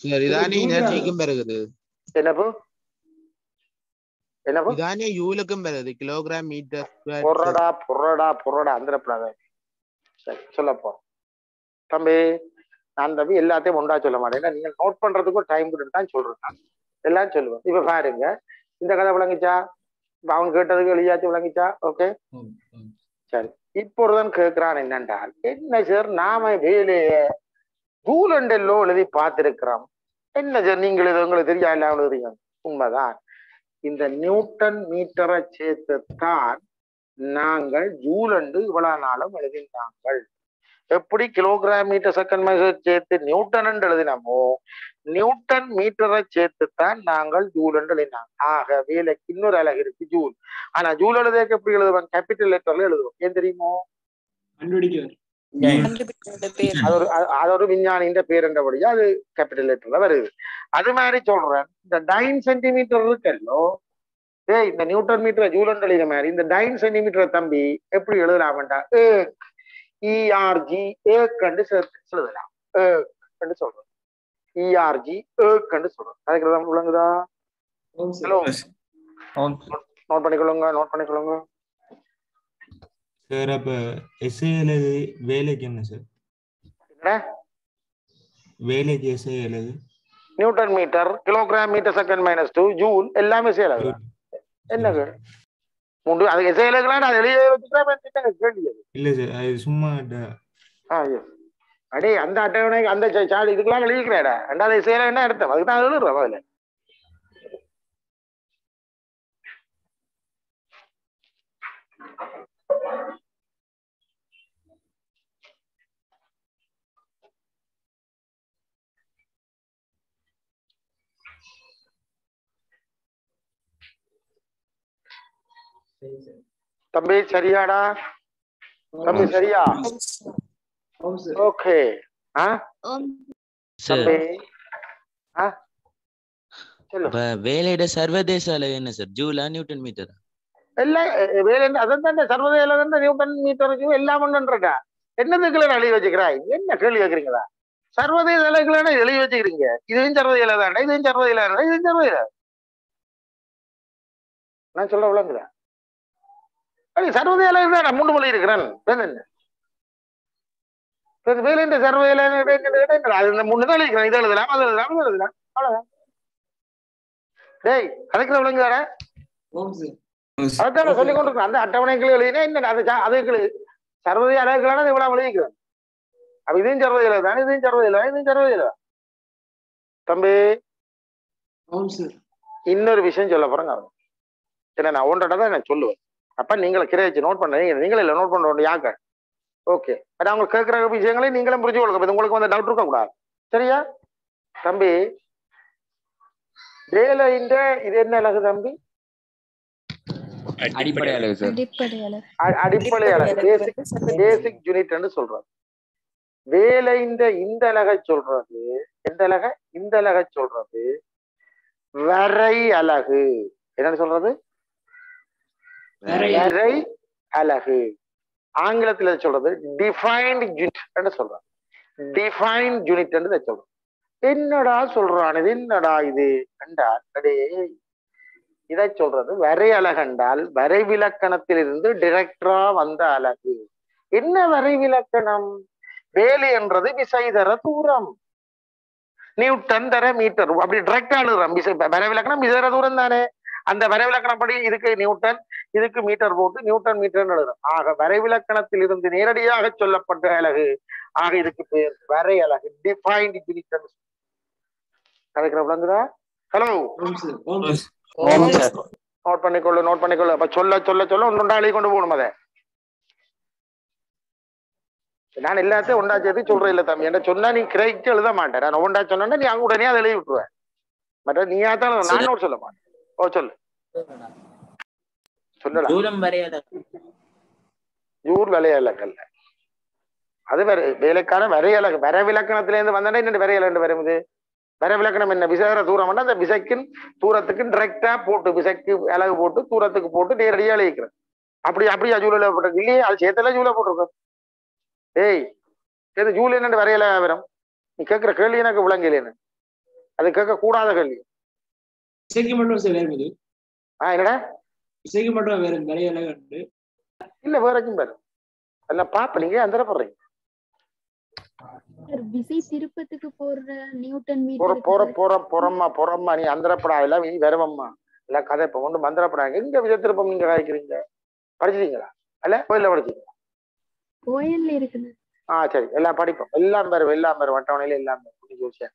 சரி இதானே எனர்ஜிக்கும் பெருகுது. என்னப்பு? என்னப்பு? இதானே யூலுக்கும் பெருகுது. Kilogram metre பொறடா பொறடா பொறடா. அந்திரப்படாத சரி சொல்லப்போ. தம்பி நான் தம்பி எல்லாத்தையும் ஒன்றா சொல்ல மாட்டேன். நீங்க நோட் பண்றதுக்கும் டைம் கொடுத்து தான் சொல்றேன். எல்லாம் சொல்லுவேன் இப்ப பாருங்க. இந்த கதை விளங்கிச்சா? அவங்க கேட்டதுக்கு எழுதியாச்சும் விளங்கிச்சா? ஓகே சரி. இப்பொழுதுதான் கேட்கிறான் என்னென்றால் என்ன சார் நாம வேலைய ரூல் அண்ட் எல்லோ எழுதி பார்த்திருக்கிறோம் என்ன நீங்கள் இது உங்களுக்கு தெரியா எல்லாம் எழுதுறீங்க உண்மைதான். இந்த நியூட்டன் மீட்டரை சேர்த்துத்தான் நாங்கள் ஜூலண்டு இவ்வளவு நாளும் எழுதினாங்கள் எப்படி கிலோகிராம் மீட்டர் செகண்ட் மீட்டர் சேர்த்து நியூட்டன் என்று நியூட்டன் மீட்டரை சேர்த்துத்தான் நாங்கள் ஜூல் என்று எழுதினாங்க. ஆக வேலைக்கு இன்னொரு அழகு இருக்கு ஜூல். ஆனா ஜூல் எழுதுறதுக்கு எப்படி எழுதுவாங்க கேபிட்டல் லெட்டர்ல எழுதுவோம். ஏன் தெரியுமோ? அது ஒரு அது- ஒரு விஞ்ஞானின்ற பேர் என்றபடியா அது கேபிட்டல் லெட்டர்ல வருது. அது மாதிரி சொல்றேன். இந்த நைன் சென்டிமீட்டர் இருக்கல்லோ ஏய் இந்த நியூட்டன் மீட்டர் ஜூலன் எழுதின மாதிரி இந்த நைன் சென்டிமீட்டர் தம்பி எப்படி எழுதலாம்டா இஆர்ஜி ஏக்கண்டு சேர்த்து எழுதலாம் ஏக்கண்டு சொல்றோம். இஆர்ஜி ஏக்கண்டு சொல்றோம். அதுக்கு தான் விளங்குதா ஹலோ நோட் பண்ணிக்கொள்ளுங்க நோட் பண்ணிக்கொள்ளுங்க. சார் அப்ப எஸ்ஐஎல் வேலைக்கு என்ன சார்? வேலைக்கு SIL newton metre kilogram metre second minus two joule எல்லாமே செய்யலாம் என்னங்க மூன்று அது எசைகளுக்கெல்லாம் நான் எழுதி வச்சுட்டா கேள்வி அது. இல்ல சார் அது சும்மா ஆ எஸ் அடே அந்த அட்டவணை அந்த சாடு இதுக்கெல்லாம் எழுதிக்கிறேடா ரெண்டாவது இசையில என்ன அர்த்தம் அதுக்கு தான் எழுதுறோம் அதுல தம்பி சரியாடா? தம்பி சரியா? ஓகே. வேலையோட சர்வதேச அளவு என்ன சார்? ஜூலா Newton metre? வேற என்ன அதான் தான் சர்வதேல தான் நியூட்டன் மீட்டருக்கு எல்லாம் ஒன்றுன்றா என்னதுக்குள்ள எழுதி வச்சுக்கிறாய் என்ன கேள்வி கேக்குறீங்களா சர்வதேச அளவுக்குள்ள எழுதி வச்சுக்கிறீங்க? இதுவும் சர்வதேல தாண்டா இதுவும் சர்வதேல தாண்டா இதுவும் சர்வதேல நான் சொல்ல விளங்குறேன் அது சர்வதேல தான் நான் மூணு மொழி இருக்கிறேன். வேற என்ன? இப்ப இது வேலை இந்த சர்வதேல அது இந்த மூணு தான் எழுதிக்கிறேன். இது எழுதலாம் அது எழுதலாம் இது எழுதலாம். அவ்வளவுதான். டேய் அதுக்கு விளங்குதாடா அதான் நான் சொல்லிக் கொண்டிருக்கேன் அந்த அட்டவணைகள் எழுதினா என்ன அது அதுக்கு சர்வதேச அளவுகளான இவ்வளவு எழுதிக்கிறேன். அப்ப இதையும் சர்வதேல தான் இதையும் சர்வதேல இதையும் சர்வதேல தம்பி. இன்னொரு விஷயம் சொல்ல போறேங்க ஏன்னா நான் ஒன்றரை தான் நான் சொல்லுவேன். அப்ப நீங்களை கிரேச்சு நோட் பண்ணீங்க நீங்களே இல்லை நோட் பண்ண வேண்டிய யாக்க ஓகே பட் அவங்க கேட்கிற விஷயங்களையும் நீங்களும் புரிஞ்சு இது உங்களுக்கு வந்து டவுட் இருக்க கூடாது. சரியா? தம்பி வேலைன்ற இது என்ன அழகு தம்பி? அடிப்படை அழகு பேசிக் பேசிக் யூனிட்னு சொல்றது வேலை இந்த இந்த அழகை சொல்றது எந்த அழக? இந்த அழகை சொல்றது வரை அலகு என்னன்னு சொல்றது? வரை அலகு ஆங்கிலத்துல சொல்றது டிஃபைன்ட் யூனிட் சொல்றாங்க. டிஃபைன்ட் யூனிட் சொல்றோம் என்னடா சொல்றான் இது? என்னடா இது? கண்டால் அடே இதை சொல்றது வரை அலகண்டால் வரை விலக்கணத்திலிருந்து டிரெக்டரா வந்த அலகு என்ன வரை விலக்கணம் வேலி என்றது விசை தர தூரம். நியூட்டன் தர மீட்டர். அப்படி டிரெக்டா எழுதுறோம் விசை வரை விலக்கணம் விசை தர தூரம் தானே. அந்த வரை விலக்கணப்படி இதுக்கு நியூட்டன் இதுக்கு மீட்டர் போட்டு நியூட்டன் மீட்டர் எழுதுறோம். ஆக வரை விலக்கணத்தில் இருந்து நேரடியாக சொல்லப்பட்ட அலகு ஆக இதுக்கு பேர் வரை அலகு டிஃபைன்ட் யூனிட் கதைக்கிற விளங்குதா ஹலோ? நோட் பண்ணிக்கொள்ளு நோட் பண்ணிக்கொள்ளு. அப்ப சொல்ல சொல்ல சொல்ல ஒன்று எழுதி கொண்டு போகணும் அதை. நான் எல்லாத்தையும் ஒன்றா சேர்த்து சொல்றேன் இல்ல தம்பி. என்ன சொன்னா நீ கிரைக்கு எழுத மாட்டேன். நான் ஒன்றா சொன்னா நீ அங்க உடனே அதை எழுதி விட்டுருவேன் மற்ற நீயா தான் நான் சொல்ல மாட்டேன். ஓ சொல்லு. சொல்லலாம் தூரம் வரையாத. ஜூர் விலையலக்கல்ல அது வேற வேலைக்கான வரையலக வர விலக்கணத்துல இருந்து வந்தா என்ன வரையலண்டு வருது வர விலக்கணம் என்ன? விசைகிற தூரம் அந்த விசைக்கும் தூரத்துக்கு டிரெக்டா போட்டு விசைக்கு அலகு போட்டு தூரத்துக்கு போட்டு நேரடியா எழுதிக்கிறேன் அப்படி அப்படியா ஜூலில போட்டிருக்கு? இல்லையே அது சேர்த்தல ஜூல போட்டிருக்கோம். ஏய் இது ஜூலி என்னண்டு வரையல வரும்? நீ கேட்கிற கேள்வி எனக்கு விளங்கலைன்னு அது கேட்க கூடாத கேள்வி. இசைக்கு மட்டும் சார் வேற இது ஆ என்னடா? இசைக்கு மட்டும் வேற நிறைய கண்டு இல்ல வேறக்கும் பாரு. எல்லாம் பாப்ப நீங்க அந்த போடுறீங்க விசை திருப்பத்துக்கு போடுற நியூட்டன் போற மீட்டர் போற போற பொறம்மா பொறம்மா நீ அந்தரப்படா எல்லாம் நீ வரவம்மா. எல்லாம் கதை இப்ப கொண்டு மந்திரப்படாங்க எங்க விஜய திருப்பம் நீங்க காய்க்கிறீங்க? படிச்சிட்டீங்களா? அல்ல கோயில்ல படிச்சீங்க கோயில்ல இருக்குது ஆ சரி எல்லாம் படிப்போம். எல்லாம் பெறும் எல்லாம் பெறும் அட்டவணையில எல்லாம் ஜோசியம்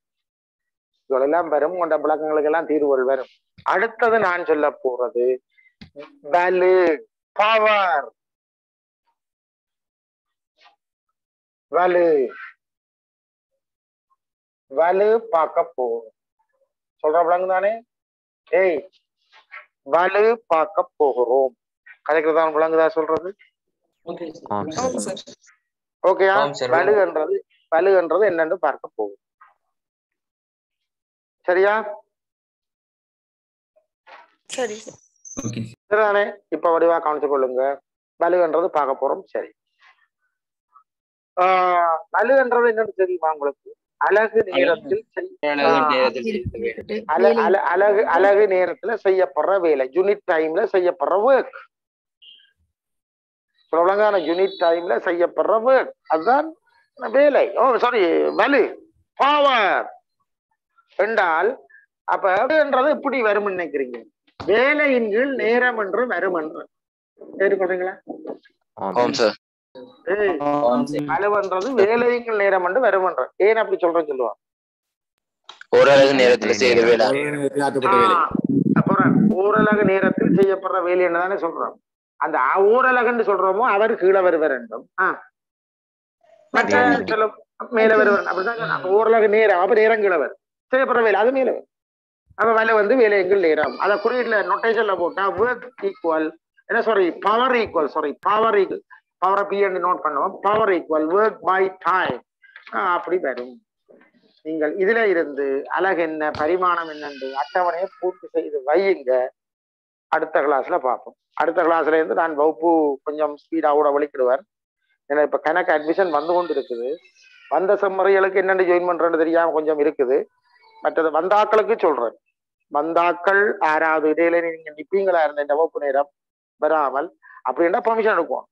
எல்லாம் பெறும் கொண்ட விளக்கங்களுக்கு எல்லாம் தீர்வுகள் வரும். அடுத்தது நான் சொல்ல போறது வலு பவர். வலு. வலு பார்க்க போறோம் சொல்ற விளங்கு தானே? ஏய் வலு பார்க்க போகிறோம். கதைக்கிறதா விளங்குதா சொல்றது? ஓகேயா sir. வலுன்றது வலுன்றது என்னன்னு பார்க்க போகும் சரியா? சரி சரிதானே? இப்ப வடிவா கவனிச்சு கொள்ளுங்க. வலுன்றது பார்க்க போறோம். சரி. ஆஹ் வலுன்றது என்னன்னு தெரியுமா உங்களுக்கு? அழகு நேரத்தில் அழகு அழகு நேரத்துல செய்யப்படுற வேலை. யூனிட் டைம்ல செய்யப்படுற ஒர்க் பிரபலங்கான யூனிட் டைம்ல செய்யப்படுற ஒர்க் அதுதான் வேலை. ஓ சாரி வலு பவர் என்றால் அப்ப என்றது இப்படி வரும் நினைக்கிறீங்க? வேலையின் கீழ் நேரம் என்று வரும் என்று. ஏற்றுக்கொள்றீங்களா ஆம். சார் ஏய், வலுவன்றது வேலையின் கீழ் நேரம் என்று வரும் என்று. ஏன் அப்படி சொல்றேன்னு சொல்லுவான் ஓரளவு நேரத்துல வேலை. அப்புறம் ஊரலகு நேரத்தில் செய்யப்படுற வேலை என்னதானே சொல்றோம். அந்த ஊரலகுன்னு சொல்றோமோ அவர் கீழே வருவர் என்றும். ஆ. மற்ற மேல வருவர். அப்படிதான் ஊரலகு நேரம் அப்ப நேரம் கீழே வரும் செய்யப்படுற வேலை அது மேலே. வரும் அப்ப வேலை வந்து வேலை எங்கள் நேரம். அதை குறியீடுல நொட்டேஷன்ல போட்டா ஒர்க் ஈக்குவல் என்ன sorry power equal sorry power equal power P note பண்ணுவோம். Power equal work by time அப்படி வரும். நீங்கள் இதுல இருந்து அழகு என்ன பரிமாணம் என்னென்று அட்டவணையை பூர்த்தி செய்து வையுங்க. அடுத்த கிளாஸ்ல பார்ப்போம். அடுத்த கிளாஸ்ல இருந்து நான் வகுப்பு கொஞ்சம் ஸ்பீடா கூட ஒழிக்கிடுவார் ஏன்னா இப்ப கணக்கு அட்மிஷன் வந்து கொண்டு இருக்குது வந்த செம்மறைகளுக்கு என்னென்னு ஜாயின் பண்றேன்னு தெரியாம கொஞ்சம் இருக்குது. மற்றது வந்தாக்களுக்கு சொல்றேன். வந்தாக்கள் ஆறாவது இடையில நீங்க நிப்பீங்களா? இருந்த இந்த வகுப்பு நேரம் வராமல். அப்படின்னா பர்மிஷன் எடுக்குவோம்.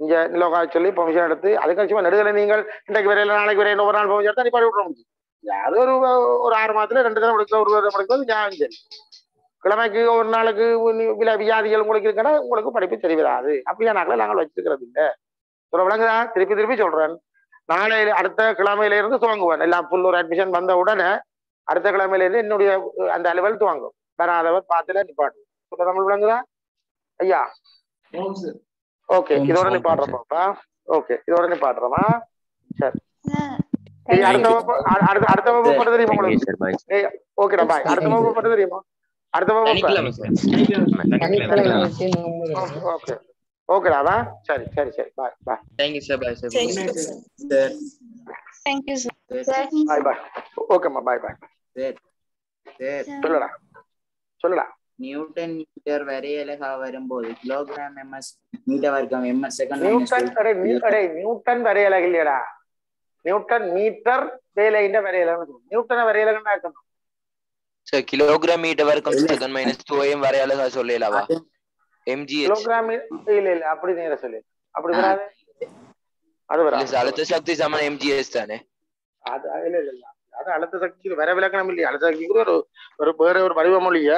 இங்க நிலோகா சொல்லி பர்மிஷன் எடுத்து அதுக்கப்புறமா நெடுதலை நீங்கள் இன்றைக்கு வரையில நாளைக்கு வரையில ஒரு நாள் பர்மிஷன் எடுத்தா நிப்பாடி விட்ற முடியும் அது ஒரு ஒரு ஆறு மாதத்துல ரெண்டு தினம் எடுக்க ஒரு தினம் எடுக்கிறது ஞாபகம் சரி. கிழமைக்கு ஒரு நாளுக்கு வில வியாதிகள் உங்களுக்கு இருக்குன்னா உங்களுக்கு படிப்பு தெரிய வராது அப்படியா நாங்களே நாங்கள் வச்சிருக்கிறது இல்ல. சொல்ல விளங்குதா? திருப்பி திருப்பி சொல்றேன். நாளையில அடுத்த கிழமையில இருந்து துவங்குவேன். எல்லாம் ஃபுல் ஒரு அட்மிஷன் வந்த உடனே அடுத்த கிழமையில இருந்து என்னுடைய அந்த அலுவல் துவங்கும் வராதவர் பார்த்துல நிப்பாட்டு. சொல்ல தமிழ் விளங்குதா ஐயா? ஓகே இதோட நிப்பாடுறோமாப்பா ஓகே இதோட நிப்பாடுறோமா சரி. சரி, அடுத்த வகுப்பு அடுத்த அடுத்த வகுப்பு பட்டு தெரியுமா உங்களுக்கு? ஏய், ஓகேடா பாய் அடுத்த வகுப்பு பட்டு தெரியுமா? அடுத்த வகுப்பு. Sir okay. ஓகேடா வா. சரி சரி சரி. Bye bye thank you sir bye. Sir thank you bye bye ஓகேம்மா பாய் பாய் சார் சார் சொல்லுடா சொல்லுடா நியூட்டன் மீட்டர் வரையலகா வரும்போது கிலோகிராம் எம்எஸ் மீட்டர் வர்க்கம் எம்எஸ் செகண்ட் நியூட்டன் நியூட்டன் வரையலக இல்லையடா நியூட்டன் மீட்டர் வேலைன்ற வரையலன்னு சொல்லு. நியூட்டனை வரையலகன்னு ஆக்கணும் சார் கிலோகிராம் மீட்டர் வரைக்கும் செகண்ட் மைனஸ் டூ எம் வரை அழகா சொல்லலாவா எம்ஜிஹெச் கிலோகிராம் இல்ல இல்ல அப்படி நேர சொல்லு அப்படி வராது அது வராது அழுத்த சக்தி சமன் எம்ஜிஎஸ் தானே அது இல்ல இல்ல அது அழுத்த சக்திக்கு வர விளக்கணம் இல்லையா அழுத்த சக்திக்கு ஒரு ஒரு வேற ஒரு வடிவ மொழிய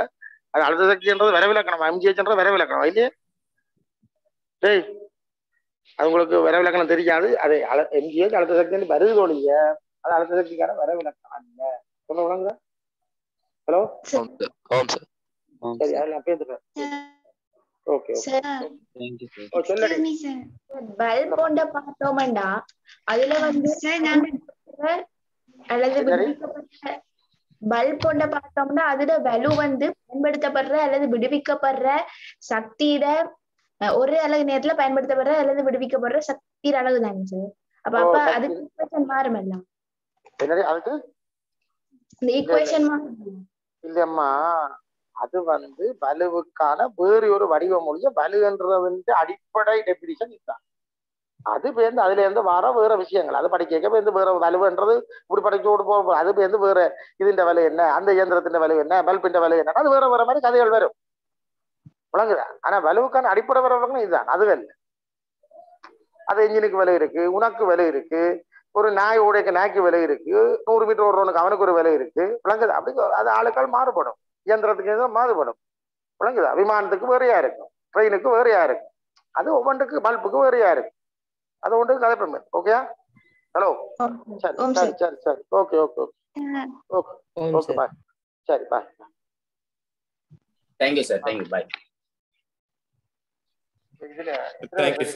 அது அழுத்த சக்தின்றது வர விளக்கணம் எம்ஜிஹெச்ன்றது வர விளக்கணம் இல்லையே டேய் அது உங்களுக்கு வர விளக்கணம் தெரியாது அது எம்ஜிஹெச் அழுத்த சக்தி வருது ஒழிய அது அழுத்த சக்திக்கான வர விளக்கணம் இல்ல சொல்ல விளங்க ஹலோ சார் சரி அதில் நான் பேசுறேன் ஓகே பல்ப் பார்த்தோம்டா அதுல வந்து அல்லது விடுவிக்கப்படுற பல்ப் கொண்ட பார்த்தோம்னா அதுல வலு வந்து பயன்படுத்தப்படுற அல்லது விடுவிக்கப்படுற சக்தியிட அஹ், ஒரு அலகு நேரத்துல பயன்படுத்தப்படுற அல்லது விடுவிக்கப்படுற சக்தியிட அளவு தானே சார்? அப்ப அப்ப சக்தி. அதுக்கு ஈக்குவேஷன் என்னடி அதுக்கு இந்த ஈக்குவேஷன் மாறும் இல்லையம்மா அது வந்து வலுவுக்கான வேறு ஒரு வடிவ மொழிய வலுன்றது வந்து அடிப்படை டெபினிஷன் இதுதான். அது பேருந்து அதுல இருந்து வர வேற விஷயங்கள். அது படிக்க பேருந்து வேற வலுவுன்றது இப்படி படிச்சோடு போக அது பேருந்து வேற இதுன்ற விலை என்ன? அந்த இயந்திரத்தின் விலை என்ன? பல்பின் விலை என்ன? அது வேற வேற மாதிரி கதைகள் வரும் விளங்குதா ஆனா வலுவுக்கான அடிப்படை வரவங்க இதுதான் அது இல்லை அது என்ஜினுக்கு விலை இருக்கு உனக்கு விலை இருக்கு ஒரு நாய் உடைக்க நாய்க்கு விலை இருக்கு நூறு மீட்டர் ஓடுறவனுக்கு அவனுக்கு ஒரு விலை இருக்கு விளங்குதா அப்படி அது ஆளுக்கால் மாறுபடும் இயந்திரத்துக்கு மாறுபடும் விளங்குதா விமானத்துக்கு வேறையா இருக்கும் ட்ரெயினுக்கு வேறையா இருக்கும் அது ஒவ்வொன்றுக்கு பல்புக்கு வேறையா இருக்கும் அது ஒன்றுக்கு கதைப்பமே ஓகேயா ஹலோ சரி சரி சரி சரி okay okay okay okay bye சரி bye thank you sir thank you bye இதுல தேங்க்யூ